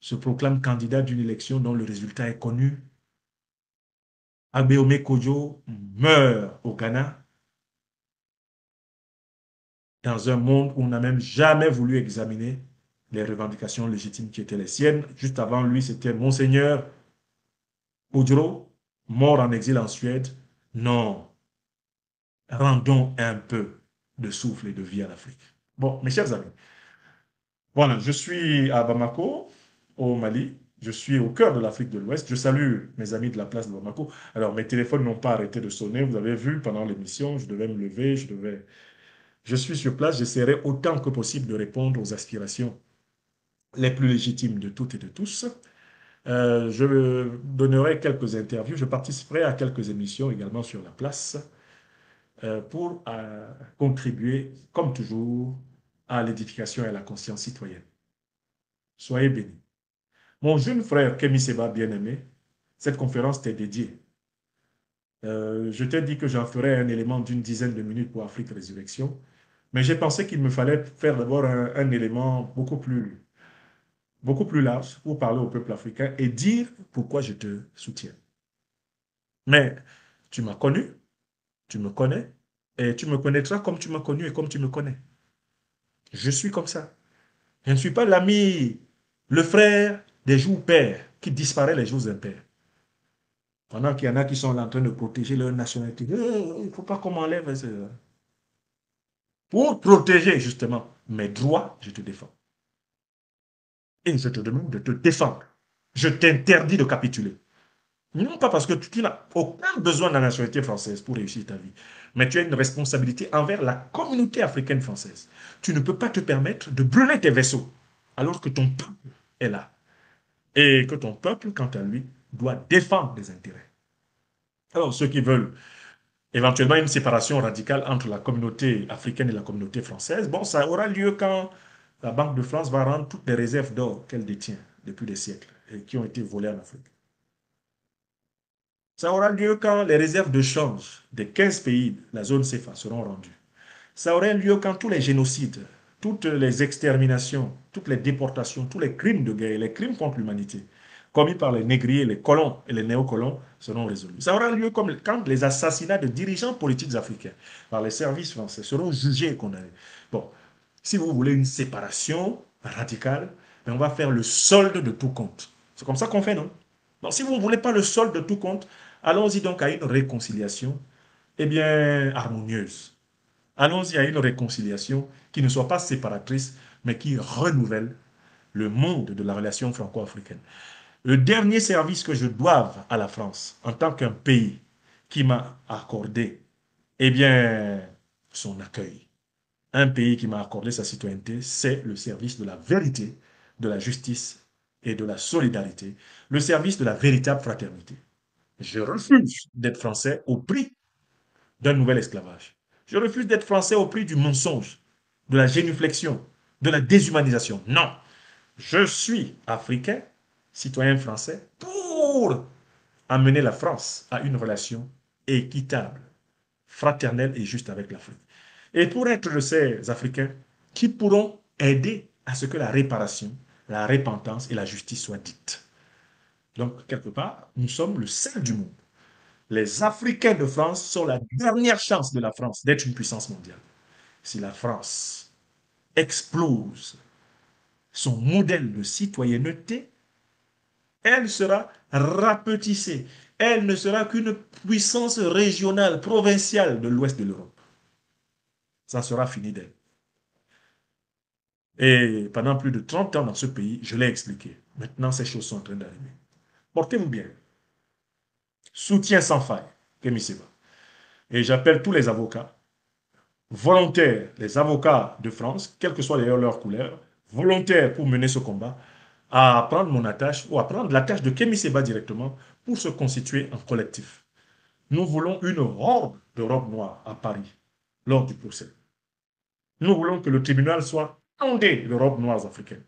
[SPEAKER 1] se proclament candidat d'une élection dont le résultat est connu. Abeome Kojo meurt au Ghana dans un monde où on n'a même jamais voulu examiner les revendications légitimes qui étaient les siennes. Juste avant lui, c'était Monseigneur Oudro, mort en exil en Suède. Non, rendons un peu de souffle et de vie à l'Afrique. Bon, mes chers amis, voilà, je suis à Bamako, au Mali. Je suis au cœur de l'Afrique de l'Ouest. Je salue mes amis de la place de Bamako. Alors, mes téléphones n'ont pas arrêté de sonner. Vous avez vu pendant l'émission, je devais me lever, je devais... Je suis sur place, j'essaierai autant que possible de répondre aux aspirations les plus légitimes de toutes et de tous. Euh, je donnerai quelques interviews, je participerai à quelques émissions également sur la place euh, pour euh, contribuer, comme toujours, à l'édification et à la conscience citoyenne. Soyez bénis. Mon jeune frère Kémy Seba bien-aimé, cette conférence t'est dédiée. je t'ai dit que j'en ferai un élément d'une dizaine de minutes pour Afrique Résurrection, mais j'ai pensé qu'il me fallait faire d'abord un élément beaucoup plus beaucoup plus large pour parler au peuple africain et dire pourquoi je te soutiens. Mais tu m'as connu, tu me connais, et tu me connaîtras comme tu m'as connu et comme tu me connais. Je suis comme ça. Je ne suis pas l'ami, le frère des jours pères qui disparaît les jours impairs. Pendant qu'il y en a qui sont en train de protéger leur nationalité. Eh, il ne faut pas qu'on m'enlève. Pour protéger justement mes droits, je te défends. Et je te demande de te défendre. Je t'interdis de capituler. Non pas parce que tu, n'as aucun besoin de la nationalité française pour réussir ta vie, mais tu as une responsabilité envers la communauté africaine française. Tu ne peux pas te permettre de brûler tes vaisseaux alors que ton peuple est là. Et que ton peuple, quant à lui, doit défendre des intérêts. Alors ceux qui veulent éventuellement une séparation radicale entre la communauté africaine et la communauté française, bon, ça aura lieu quand la Banque de France va rendre toutes les réserves d'or qu'elle détient depuis des siècles et qui ont été volées en Afrique. Ça aura lieu quand les réserves de change des 15 pays de la zone CFA seront rendues. Ça aura lieu quand tous les génocides, toutes les exterminations, toutes les déportations, tous les crimes de guerre, les crimes contre l'humanité commis par les négriers, les colons et les néocolons seront résolus. Ça aura lieu quand les assassinats de dirigeants politiques africains par les services français seront jugés et condamnés. Bon, si vous voulez une séparation radicale, ben, on va faire le solde de tout compte. C'est comme ça qu'on fait, non? Donc, si vous ne voulez pas le solde de tout compte, allons-y donc à une réconciliation, eh bien, harmonieuse. Allons-y à une réconciliation qui ne soit pas séparatrice, mais qui renouvelle le monde de la relation franco-africaine. Le dernier service que je doive à la France, en tant qu'un pays qui m'a accordé, eh bien, son accueil un pays qui m'a accordé sa citoyenneté, c'est le service de la vérité, de la justice et de la solidarité, le service de la véritable fraternité. Je refuse d'être français au prix d'un nouvel esclavage. Je refuse d'être français au prix du mensonge, de la génuflexion, de la déshumanisation. Non, je suis africain, citoyen français, pour amener la France à une relation équitable, fraternelle et juste avec l'Afrique et pour être de ces Africains qui pourront aider à ce que la réparation, la repentance et la justice soient dites. Donc, quelque part, nous sommes le seul du monde. Les Africains de France sont la dernière chance de la France d'être une puissance mondiale. Si la France explose son modèle de citoyenneté, elle sera rapetissée. Elle ne sera qu'une puissance régionale, provinciale de l'ouest de l'Europe ça sera fini d'elle. Et pendant plus de 30 ans dans ce pays, je l'ai expliqué. Maintenant, ces choses sont en train d'arriver. Portez-vous bien. Soutien sans faille, Kémy Seba. Et j'appelle tous les avocats, volontaires, les avocats de France, quelle que soit d'ailleurs leur couleur, volontaires pour mener ce combat, à prendre mon attache ou à prendre l'attache de Kémy Seba directement pour se constituer en collectif. Nous voulons une robe de robe noire à Paris lors du procès. Nous voulons que le tribunal soit ondé de robes noires africaines.